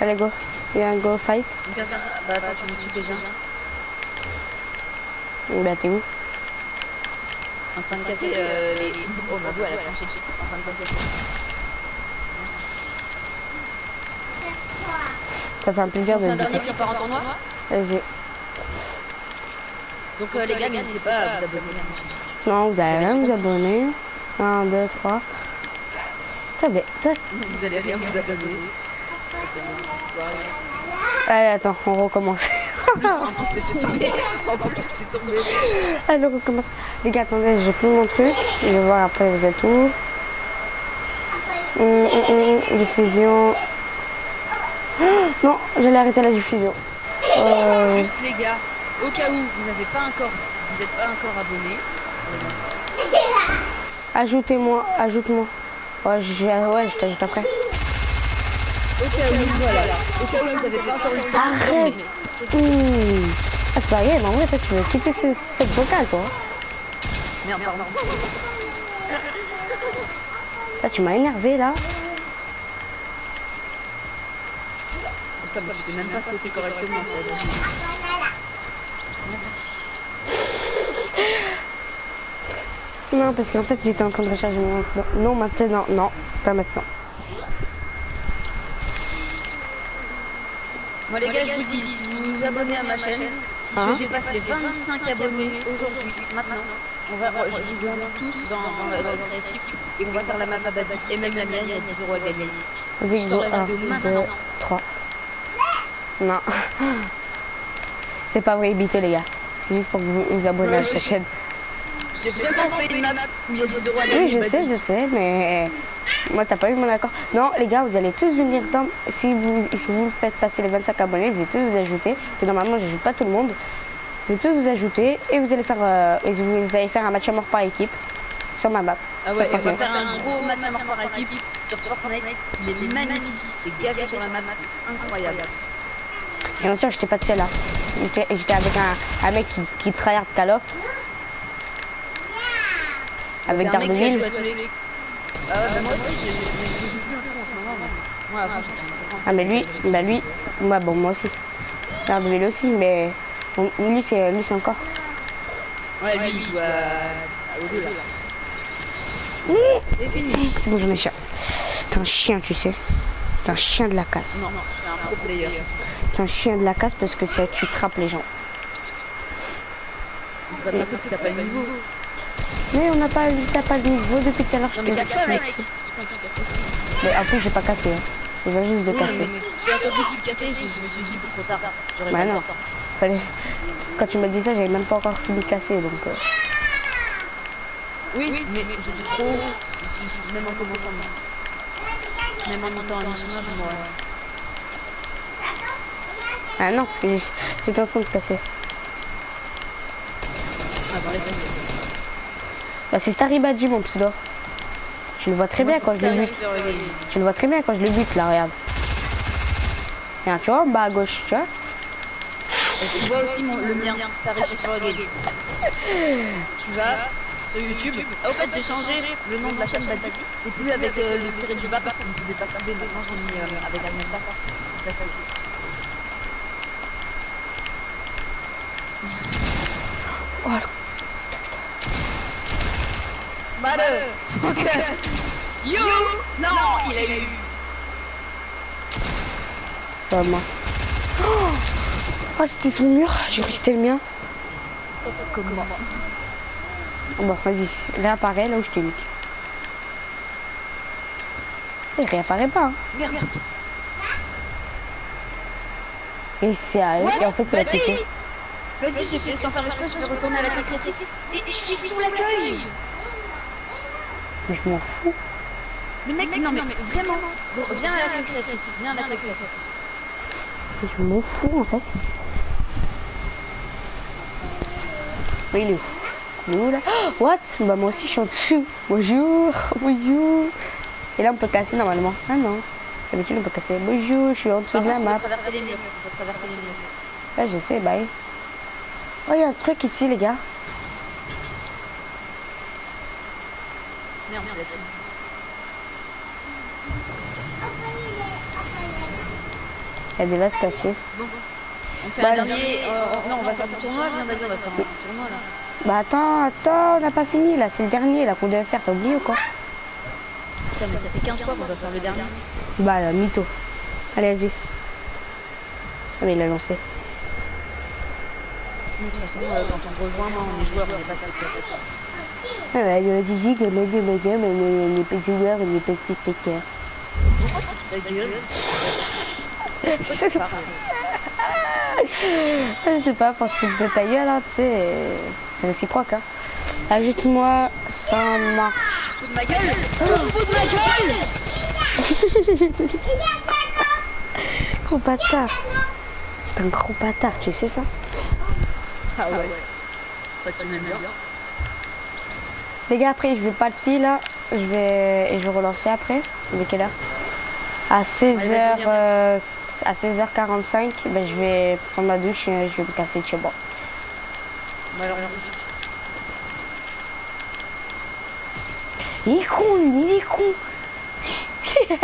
Allez, go. Un go fight. Une personne. Bah attends, tu me tues déjà. Bah, t'es où En train de casser euh, les. Oh ma elle a planché. En train de casser. Merci. Ça fait un plaisir On de un dernier en tournoi. Vas-y. Donc euh, les gars, n'hésitez pas à vous abonner. Non, vous allez avez rien vous abonner. 1, 2, 3. T'as bien. t'as- Vous allez rien vous abonner. Allez, attends, on recommence. En plus, en plus, t'es tombé. En plus, t'es tombé. Allez, on recommence. Les gars, attendez, j'ai plus mon truc. Je vais voir après, vous êtes où Hum, hum, hum, Diffusion. Non, j'allais arrêter la diffusion. Euh, Juste les gars, au cas où vous n'avez pas encore, vous n'êtes pas encore abonné. Ajoutez-moi, ajoute-moi. Ouais, je, ouais, je t'ajoute après. Au cas où, voilà. Au cas où vous n'avez pas encore eu le temps. Arrête. Ah, c'est pas grave, mais en vrai, toi, tu veux quitter ce, cette vocale, toi. Merde, pardon. Là, tu m'as énervé, là. Comme tu sais même pas sauter correctement, ça. Merci. Non, parce qu'en fait, j'étais en train de recharger mon. Non, maintenant, non, pas maintenant. Moi les gars, je vous dis, si vous vous abonnez à ma chaîne, si Hein je dépasse les 25 abonnés aujourd'hui, maintenant, on va, je vous tous dans, dans, le- dans le créatif et on va faire la map à Badi et même la mienne, il y a 10 euros à gagner. La 1, vidéo 2, maintenant. 3. Non. C'est pas vrai, évitez les gars. C'est juste pour que vous vous abonnez à cette chaîne. J'ai vraiment fait une map où il y a 10 euros à Oui, je sais, je sais, mais moi, t'as pas eu mon accord. Non, les gars, vous allez tous venir dans. Si vous, si vous faites passer les 25 abonnés, je vais tous vous ajouter. Et normalement, j'ajoute pas tout le monde. Je vais tous vous ajouter et vous allez faire, euh, et vous allez faire un match à mort par équipe sur ma map. Ah ouais, on va faire un gros match à mort par équipe sur Fortnite. Il est magnifique, c'est gavé sur la map, c'est incroyable. Et bien sûr, j'étais pas de celle-là. J'étais j'étais avec un, un mec qui, qui tryhard Call of. Avec un Daredevil. joué Ah ouais, bah moi aussi, je joue plus trop en ce moment. avant, un grand. Ah mais lui, bah lui, bah bon moi aussi. Daredevil aussi, mais lui c'est lui c'est encore. Ouais, lui, il joue à... au là. C'est fini. C'est bon j'en ai chien. T'es un chien tu sais. T'es un chien de la casse. Non, non, je suis un pro player. T'es un chien de la casse parce que tu, tu trappes les gens. C'est pas de ma faute si t'as pas le niveau. Mais on n'a pas t'as pas de niveau depuis tout à l'heure. je te casse pas, mec. Mais en plus j'ai pas cassé. Hein. Je viens juste de Oui, casser. mais j'ai attendu que tu cassais, je je me suis dit c'est trop tard. Bah non. Fallait- Quand tu m'as dit ça, j'avais même pas encore fini de casser donc. euh, Oui, mais j'étais trop. je- je- Même en commençant. Même en montant à mi-chemin, je. Ah non, parce que j'ai- j'étais en train de casser. Ah, bon, laisse tomber. Bah c'est Staribadji mon pseudo. Tu le vois très Moi, bien quand je le bute. Tu le vois très bien quand je le bute là, regarde. Regarde, tu vois, en bas à gauche, tu vois. Et tu vois aussi mon- le mien, sur game. Tu vas sur YouTube. Ah, au fait, j'ai changé le nom de la chaîne Badi. C'est plus avec euh, le tiré du bas parce qu'on ne pouvait pas trouver. Maintenant, j'ai mis euh, avec la même passe. C'est plus facile. Oh, Ok You Non Il a eu pas moi. Oh, Oh, c'était son mur, j'ai cru que c'était le mien. Comment Bon, vas-y, réapparaît là où je t'ai mis. Il réapparaît pas. Hein. Merde Et c'est à eux, et en fait, il a Vas-y pété. Vas-y, j'ai fait sans faire exprès, je vais retourner à l'accueil créatif. Et je suis sous l'accueil Mais je m'en fous. Mais mec, non mais vraiment, viens à l'accueil créatif, viens à l'accueil créatif. Je m'en fous en fait. Mais il est où Il est où là Oh, What Bah moi aussi je suis en dessous. Bonjour, bonjour. Et là on peut casser normalement. Ah non. D'habitude on peut casser. Bonjour, je suis en dessous de la map. faut traverser les murs, faut traverser les murs. Ouais je sais, bye. Oh il y a un truc ici les gars. Merde, je l'ai dit. Il y a des vases cassés. Bon, on fait Bah, un dernier. euh, non, on va faire du tournoi, viens, vas-y, on va faire un petit tournoi là. Bah attends, attends, on n'a pas fini là. C'est le dernier là qu'on devait faire. T'as oublié ou quoi? Putain, mais ça fait 15 fois qu'on va faire le dernier. Bah là, mytho. Allez vas-y. Ah mais il a lancé. De toute façon, euh, quand on rejoint, moi, on est joueur, on n'est pas spectateur. Ah bah il a dit que le dit mais mais les petits joueurs et les petits piqueurs. Ta gueule. Pourquoi tu parles Je sais pas, pour se foutre de ta gueule, hein, tu sais, c'est réciproque. Hein. Ajoute-moi, ça marche. Fous de ma gueule? Fous de ma gueule? Gros bâtard. T'es un gros bâtard, tu sais ça? Ah ouais. C'est ça que tu m'aimes bien. Les gars, après, je vais partir là. Je vais, et je vais relancer après. Est quelle heure? À 16h, Allez, vas-y, viens, euh, à 16h45, ben, je vais prendre ma douche et je vais me casser de chez moi. Bah alors, Il est con, lui, il est con.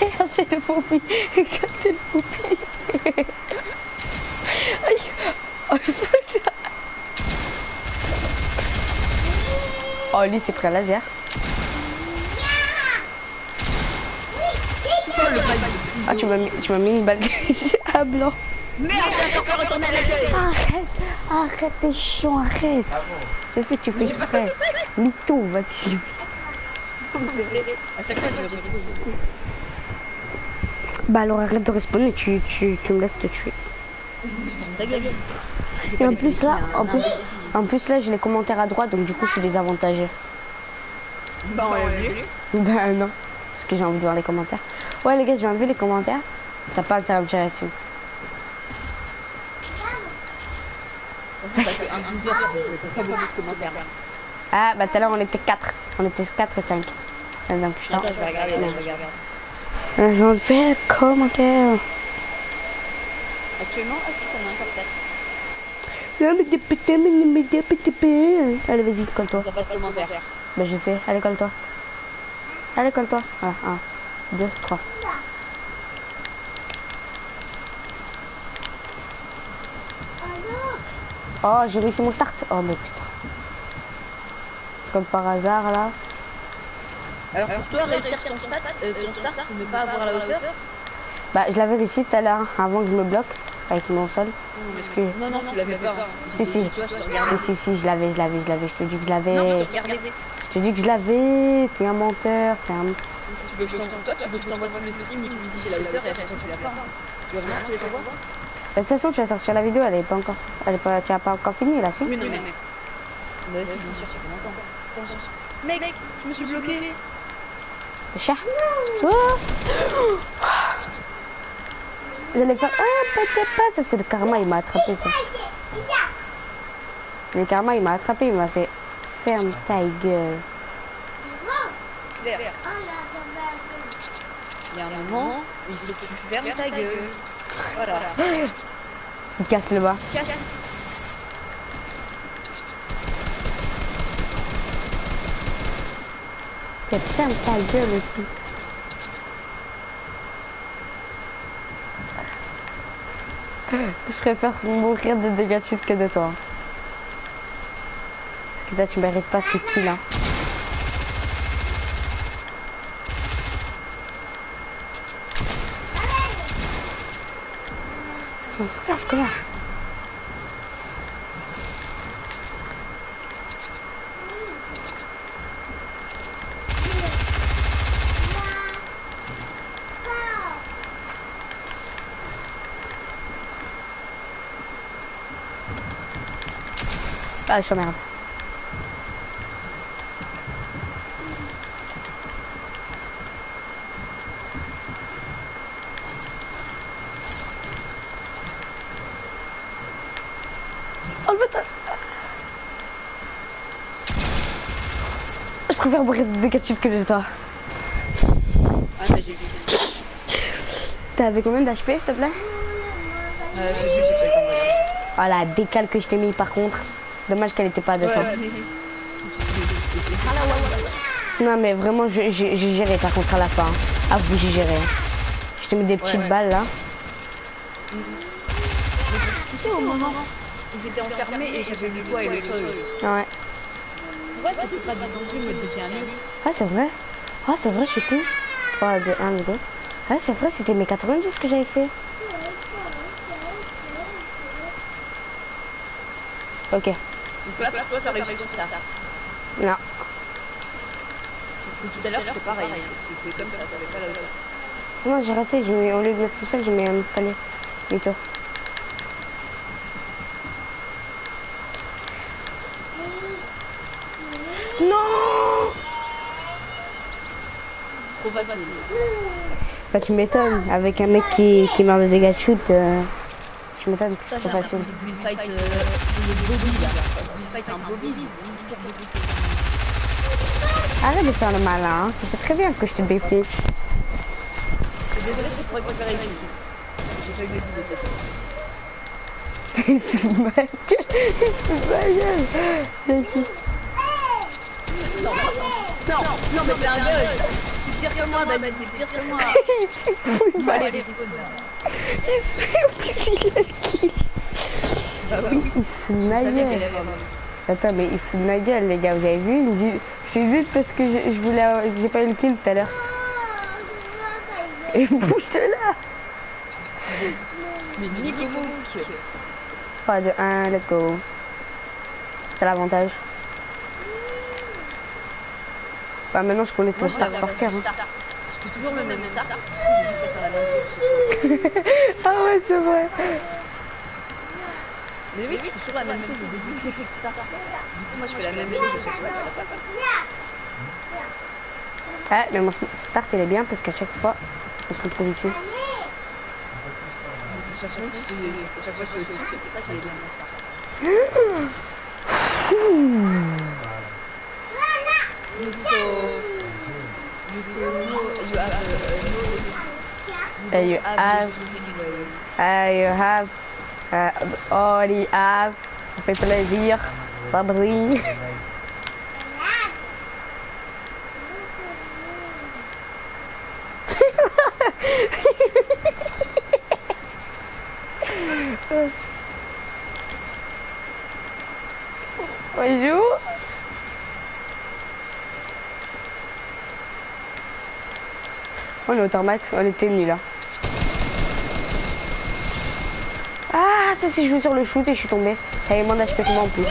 Regardez le poupie. Regardez le poupie. Aïe. Oh putain. Oh lui c'est pris un laser. Ah tu m'as mis, tu m'as mis une balle à blanc. Merde, j'ai encore retourné à l'accueil. Arrête, arrête, t'es chiant, arrête. Je sais, tu fais exprès. Mytho, vas-y. C'est vrai. À chaque fois, je vais rester. Bah alors arrête de respawner et tu, tu, tu me laisses te tuer. Et en plus là, en plus, en plus là j'ai les commentaires à droite donc du coup je suis désavantagé. Bah, l'a. Bah non, parce que j'ai envie de voir les commentaires. Ouais les gars, j'ai enlevé les commentaires. T'as pas dessus. De de commentaires. Ah bah tout à l'heure on était 4. On était 4 et 5. Donc je Attends, je vais regarder, là, je vais regarder. enlevé les commentaires. Actuellement, t'en as encore peut-être. Non, mais des putains, mais des- mais. Allez vas-y, colle-toi. T'as pas de. Bah je sais, allez colle-toi. Allez colle-toi. Voilà, 1, 2, 3. Oh, j'ai réussi mon start. Oh, mais putain. Comme par hasard, là. Alors pour toi, réussir ton start, euh, ton start, c'est ne pas avoir la hauteur Bah, je l'avais réussi tout à l'heure, avant que je me bloque avec mon sol. Parce que... Non, non, tu l'avais pas. Si, si. Si, regardais. si, si, je l'avais, je l'avais, je l'avais. Je te dis que je l'avais. Non, je te regardais. Je te dis que je l'avais. T'es un menteur. T'es un... Tu veux que je t'envoie toi, tu veux que je t'envoie tous les streams où tu me dis j'ai la hauteur et après tu l'as pas. Tu veux vraiment que je les t'envoie De toute façon, tu vas sortir la vidéo, elle est pas encore... Elle est pas... Tu as pas encore fini, là, si Oui, non, mais. Bah, si, bien sûr, ça fait longtemps. Attention. Mec, je me suis bloqué. Le chat Oh Vous allez faire... Ah, pas, pas, ça c'est le karma, il m'a attrapé, ça. Le karma, il m'a attrapé, il m'a fait... Ferme ta gueule. Il y a un moment il faut que tu fermes ta gueule. Voilà. Il casse le bas. Casse. Ferme ta gueule aussi. Je préfère mourir de dégâts de chute que de toi. Parce que toi, tu mérites pas ce kill là. Casque Ah, je merde. Oh le bâtard Je préfère mourir de chute que de toi. Ah, mais j'ai vu. Avec combien d'HP s'il te plaît? Euh, j'ai fait comme regarder. Ah la décale que je t'ai mis par contre. Dommage qu'elle était pas à 200. Ouais, mais- Non mais vraiment je- j'ai géré par contre à la fin. À vous j'ai géré. Je t'ai mis des petites ouais. balles là. Tu sais, au moment où j'étais enfermé et j'avais le toit et le sol. Ouais. Pourquoi je pas descendu me mur Ah c'est vrai. Ah c'est vrai je sais plus. 3, 2, 1, 2. Ah c'est vrai c'était mes 90 que j'avais fait. Ok. Toi, t'as réussi. Non. Tout à l'heure, c'était pareil. C'était comme ça, ça avait pas la hauteur. Non j'ai raté, j'ai mis au lieu de mettre tout seul, j'ai mis un escalier. Mytho. Non Trop facile. Bah tu m'étonnes, avec un mec qui, qui meurt de dégâts de shoot, euh, tu m'étonnes que c'est trop facile. fight euh, de Bobby, là. Fight un Bobby. Arrête de faire le malin, hein. tu sais très bien que je te. Et Désolé, je pourrais préférer une J'ai pas eu le de test. C'est ma gueule, c'est ma gueule. Non, non, mais c'est un buzz. Tu pire que moi, vas-y, t'es pire que moi. Bah, il se fait il a le kill. Oui. Il se de ma gueule. Attends, mais il se fout de ma gueule, les gars, vous avez vu Je suis vite parce que je, voulais. avoir- J'ai pas eu le kill tout à l'heure. Et bouge-te là Mais Nico. 3, 2, 1, let's go. C'est l'avantage. Bah maintenant je connais ton l'avais par cœur. hein. toujours le même. Ah ouais, c'est vrai. Mais oui, fais toujours la même chose au début que le start. Du coup, moi, je fais la même chose. Ça, mais mon start il est bien parce qu'à chaque fois on se retrouve ici. Parce que chaque fois, je suis- à chaque fois que je suis au-dessus, c'est ça qui est bien. mon start. You so... You so know... You have... Uh, you have-. Ah, you have. Uh, already have. Fait plaisir. Bonjour. On est au tarmac, on était hein. là. Ah, ça c'est joué sur le shoot et je suis tombé. Est moins d'HP que moi en plus.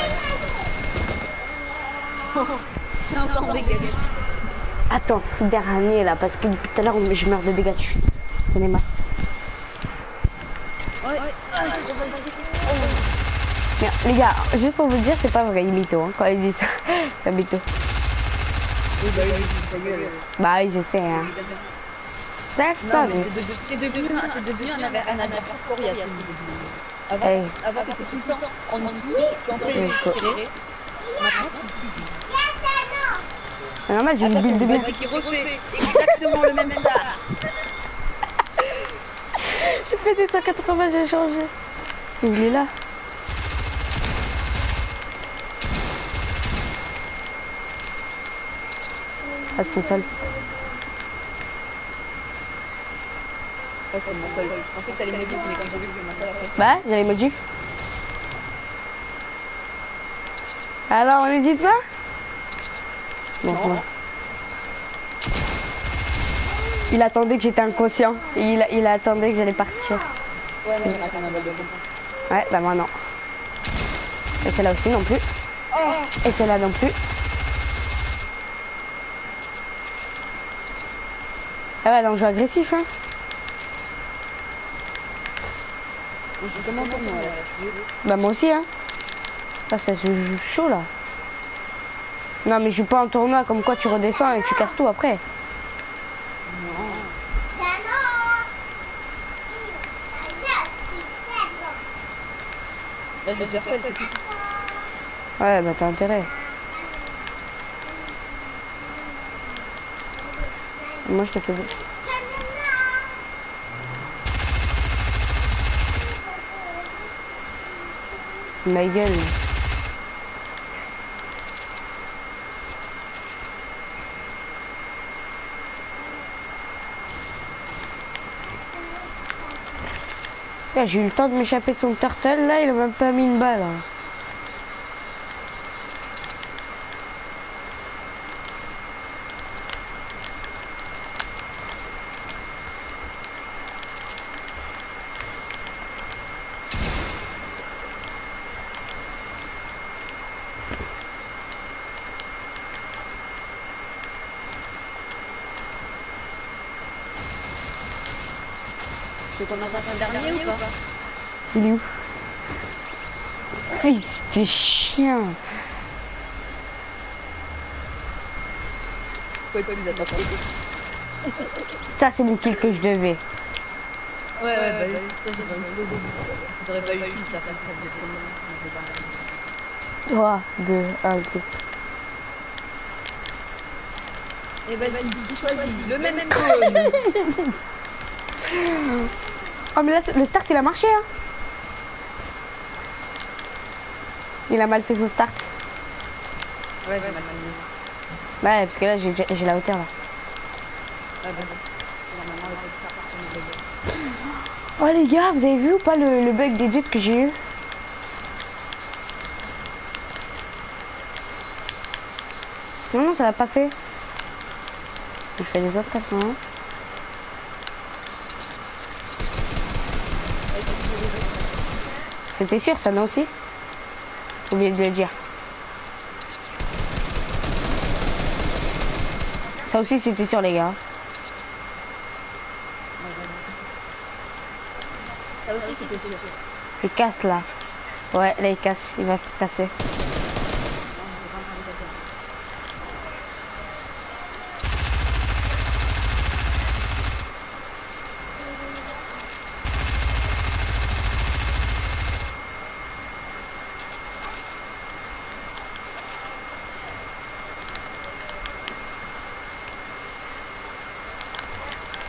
500 dégâts. Attends, dernier là, parce que depuis tout à l'heure on- je meurs de dégâts de chute. J'en ai marre. Ouais. Ah, trop les gars, juste pour vous dire, c'est pas vrai, il mytho, hein, quand il dit ça. c'est un mytho. Oui, bah oui. Bah oui, je sais, hein. T'es de- t'es devenu, un- adversaire coriace. Avant, avant t'étais tout le temps en dessous, tu. Maintenant, normal, j'ai une bulle de qui refait exactement le même. J'ai fait des 180, j'ai changé. Il est là. Ah, c'est son c'était mon seul. Je pensais que ça allait me dire, mais quand j'ai vu que c'était mon seul après. Bah, j'ai les modifs. Alors, on ne dit pas Bon, Non. bon. Il attendait que j'étais inconscient. Et il, il attendait que j'allais partir. Ouais, mais j'en attends ma balle de pompe. Ouais, bah moi non. Et celle-là aussi non plus. Et celle-là non plus. Ah ouais, donc je joue agressif, hein. Je suis là. Bah moi aussi, hein. Ah, ça se joue chaud, là. Non, mais je joue pas en tournoi comme quoi tu redescends et tu casses tout après. Là, je vais faire tel, c'est tout. Ouais, bah t'as intérêt. Moi, je te fais... Ma gueule. J'ai eu le temps de m'échapper de son turtle là, il a même pas mis une balle. hein. Tu veux qu'on en fasse un dernier ou pas Il est où Plus attentif. Ça, c'est mon kill que je devais. Ouais, ouais, bah, c'est ça j'ai dans l'explosion. Parce que t'aurais pas eu le kill, t'as fait ça, c'était trop long. On peut pas. 3, 2, 1, go. Et vas-y, qui choisit Le même spawn Oh, mais là, le start, il a marché, hein. Il a mal fait son start. Ouais, j'ai mal fait. Ouais, parce que là, j'ai la hauteur, là. Oh les gars, vous avez vu ou pas le, le bug d'edit que j'ai eu? Non, non, ça l'a pas fait. Je fais les autres maintenant. C'était sûr, ça non aussi? J'ai oublié de le dire. Ça aussi, c'était sûr, les gars. Ça aussi, c'était sûr. Il casse là. Ouais, là il casse, il va casser.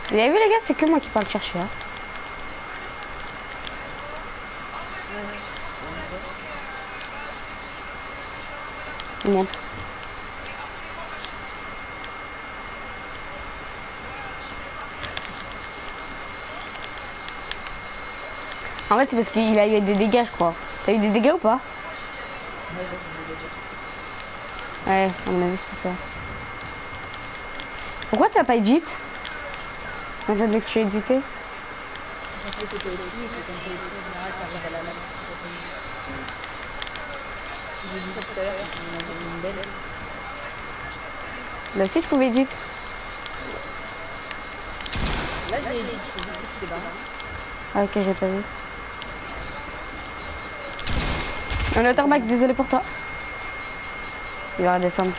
Vous avez vu les gars, c'est que moi qui parle chercher. Hein. Monte. En fait, c'est parce qu'il a eu des dégâts, je crois. T'as eu des dégâts ou pas? Ouais, à mon avis, c'est ça. Pourquoi t'as pas edit Édité avait une belle. Là aussi, tu pouvais edit. Là, j'ai je barres. Ah, ok, j'ai pas vu. Un autre désolé pour toi. Il va redescendre.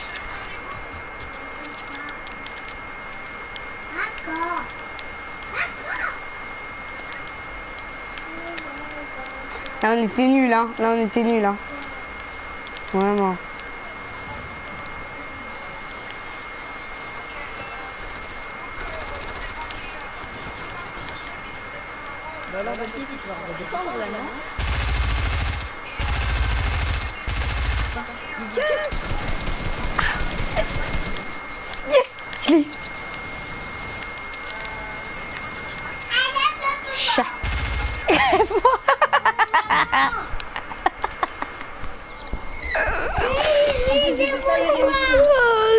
Là, on était nuls, hein. Là, on était nuls, hein. Vraiment. Bah alors, vas-y, tu vas redescendre là, non Je l'ai.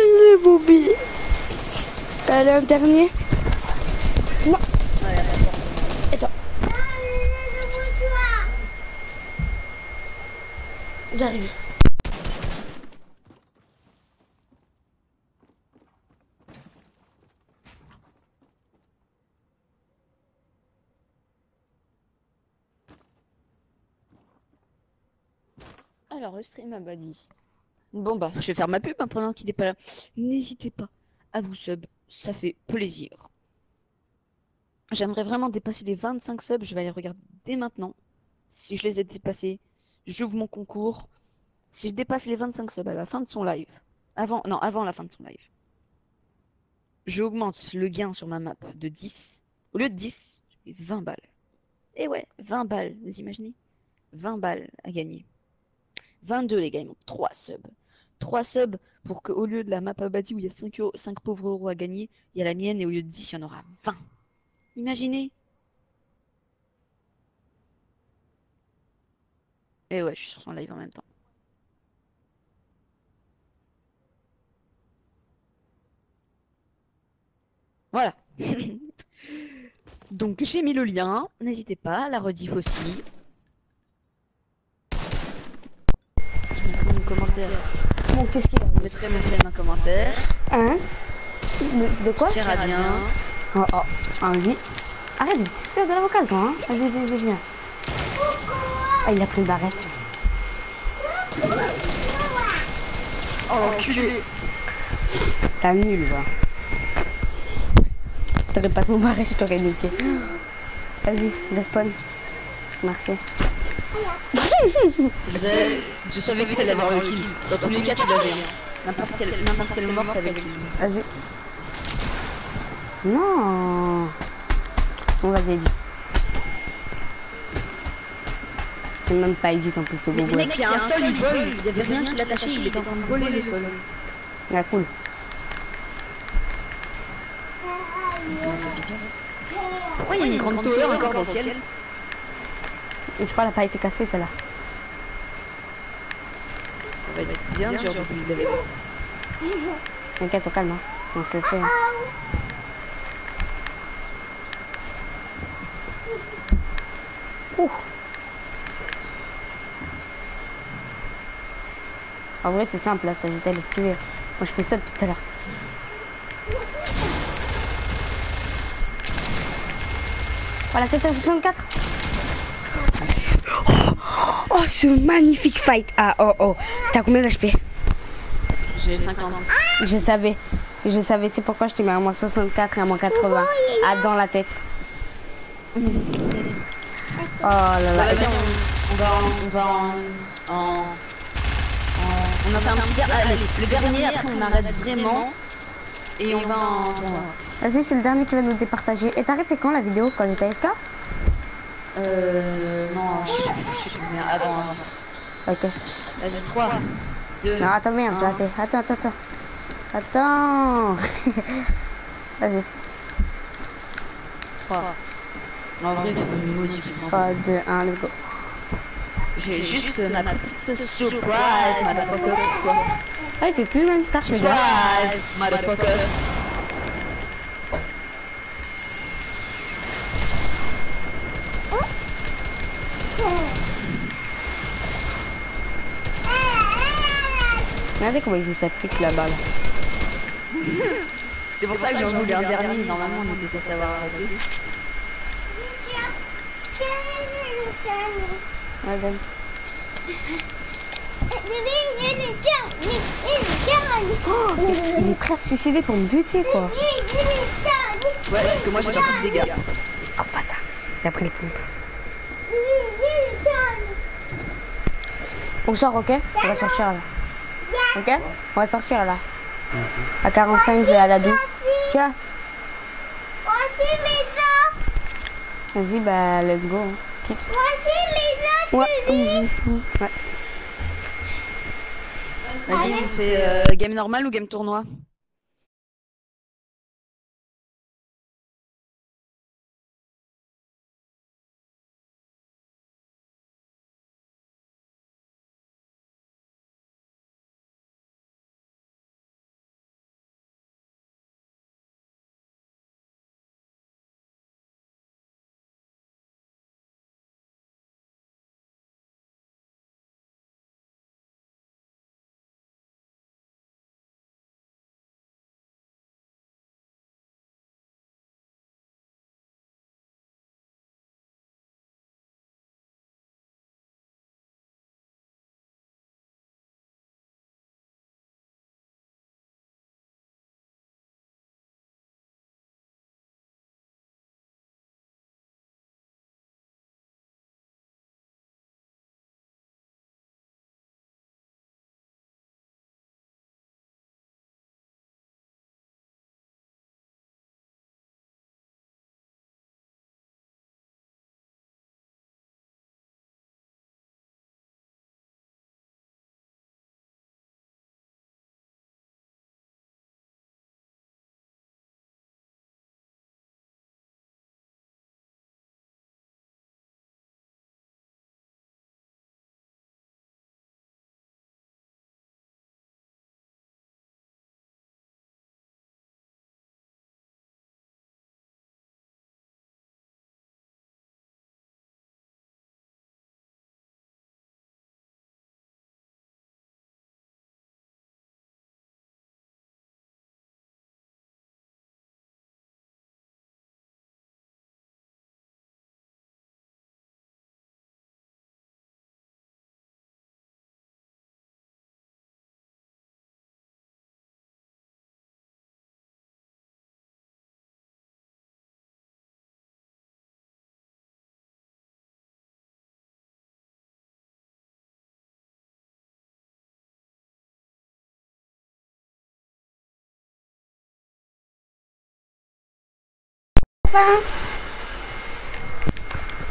J'ai Bobby. Allez, un dernier. Non. Et toi J'arrive. Stream a pas dit. Bon, bah, je vais faire ma pub hein, pendant qu'il n'est pas là. N'hésitez pas à vous sub, ça fait plaisir. J'aimerais vraiment dépasser les 25 subs, je vais aller regarder dès maintenant. Si je les ai dépassés, j'ouvre mon concours. Si je dépasse les 25 subs à la fin de son live, avant, non, avant la fin de son live, j'augmente le gain sur ma map de 10. Au lieu de 10, j'ai 20 balles. Et ouais, 20 balles, vous imaginez? 20 balles à gagner. 22 les gars, il manque 3 subs. 3 subs pour qu'au lieu de la map Abadi où il y a 5, euros- 5 pauvres euros à gagner, il y a la mienne et au lieu de 10, il y en aura 20. Imaginez Et ouais, je suis sur son live en même temps. Voilà. Donc j'ai mis le lien, n'hésitez pas, la rediff aussi. Je mettrai mon commentaire. Bon, qu'est-ce qu'il y a Je mettrai ma chaîne en commentaire. Hein de, de quoi Tira bien. Oh, oh, envie. Arrête de te faire de l'avocat, toi, hein. Vas-y, vas-y, vas-y, viens. Ah, il a pris une barrette. Oh l'enculé C'est un nul, va. T'aurais pas de mon barrette, je t'aurais niqué. Vas-y, respawn. Merci. Je, savais- je savais que t'allais avoir le kill. Dans tous les cas, tu l'avais. N'importe quelle, n'importe quelle mort, t'avais le kill. Vas-y. Non. Bon, vas-y, Edith. C'est même pas Edith en plus, ce Mais gros mec, il y a un sol, il vole. Il y avait rien qui l'attachait, il était en train de voler le sol. Ah, cool. Pourquoi il y a une grande tower encore dans le ciel? Je crois qu'elle n'a pas été cassée celle-là. Ça va être bien dur de build avec ça. T'inquiète, au calme. Hein. On se le fait. hein. Ouh. En vrai, c'est simple, là, t'as juste à l'esquiver. Moi, je fais ça tout à l'heure. Voilà, 464. Oh, ce magnifique fight. Ah, oh, oh. T'as combien d'HP J'ai 50. Je savais. Je savais, tu sais pourquoi je t'ai mis à moins 64 et à moins 80 Ah, dans la tête. Oh là là. Vas-y, on, va en... On va en... en- en- On a fait un petit... le dernier, après on arrête vraiment. Et on va en. Vas-y, c'est le dernier qui va nous départager. Et arrêté quand la vidéo Quand j'étais AFK Euh... Non, je sais plus, je sais plus. Mais avant, avant. Ok. Vas-y, 3, 2, Non, attends, merde, j'ai raté. Attends, attends, attends. Attends. Vas-y. 3. En vrai, il faut une modif. 3, 2, 1, let's go. J'ai juste ma petite surprise, motherfucker, pour toi. Ah, il fait plus même gars. Surprise, motherfucker. Regardez comment il joue sa pique là-bas. Là. C'est pour ça que j'en voulais un dernier. Normalement, on était censé avoir arrêté. Ouais, donne. Oh, il est prêt à se suicider pour me buter, quoi. Ouais, parce que moi, j'ai pas pris de dégâts. Trop bâtard. Il a pris le pompe. On sort, ok On va sortir là. Ok On va sortir là. À 45, je vais à la douche. Tu vois Voici mes os, Vas-y, bah, let's go. hein. Quitte. voici mes os, Ouais, Sully. ouais. Vas-y, on fait euh, game normal ou game tournoi?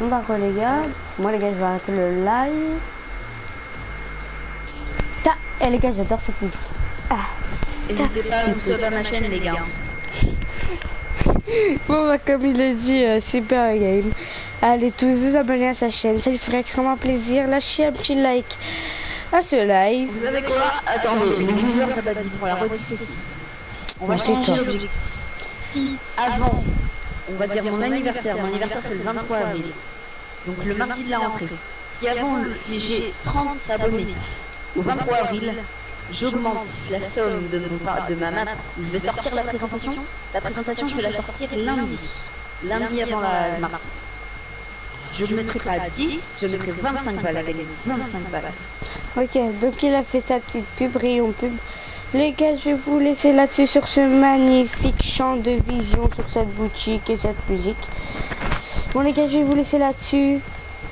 Bon d'accord les gars, moi les gars je vais arrêter le live. Ta eh les gars j'adore cette musique. Ah. N'hésitez pas à vous dans ma chaîne, les gars. Bon, bah, comme il a dit, euh, super game. Allez tous vous abonner à sa chaîne, ça lui ferait extrêmement plaisir. Lâchez un petit like à ce live. Vous savez quoi Attendez, les viewers, ça va dire pour la rediff aussi. On va changer l'objectif. Si avant, on va dire mon anniversaire, mon anniversaire c'est le 23 avril, donc le mardi de la rentrée. Si avant, si j'ai 30 abonnés au 23 avril, j'augmente la somme de, ma map, je vais sortir la présentation. La présentation, je vais la sortir lundi. Lundi avant la map. Je ne mettrai pas 10, je mettrai 25 balles à gagner. 25 balles. Ok, donc il a fait sa petite pub, rayon pub. Les gars, je vais vous laisser là-dessus sur ce magnifique champ de vision sur cette boutique et cette musique. Bon les gars, je vais vous laisser là-dessus.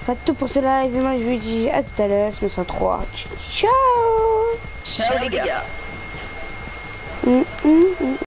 Faites tout pour ce live et moi je vous dis à tout à l'heure, je me sens 3. Ciao Ciao les gars Mm, mm, mm.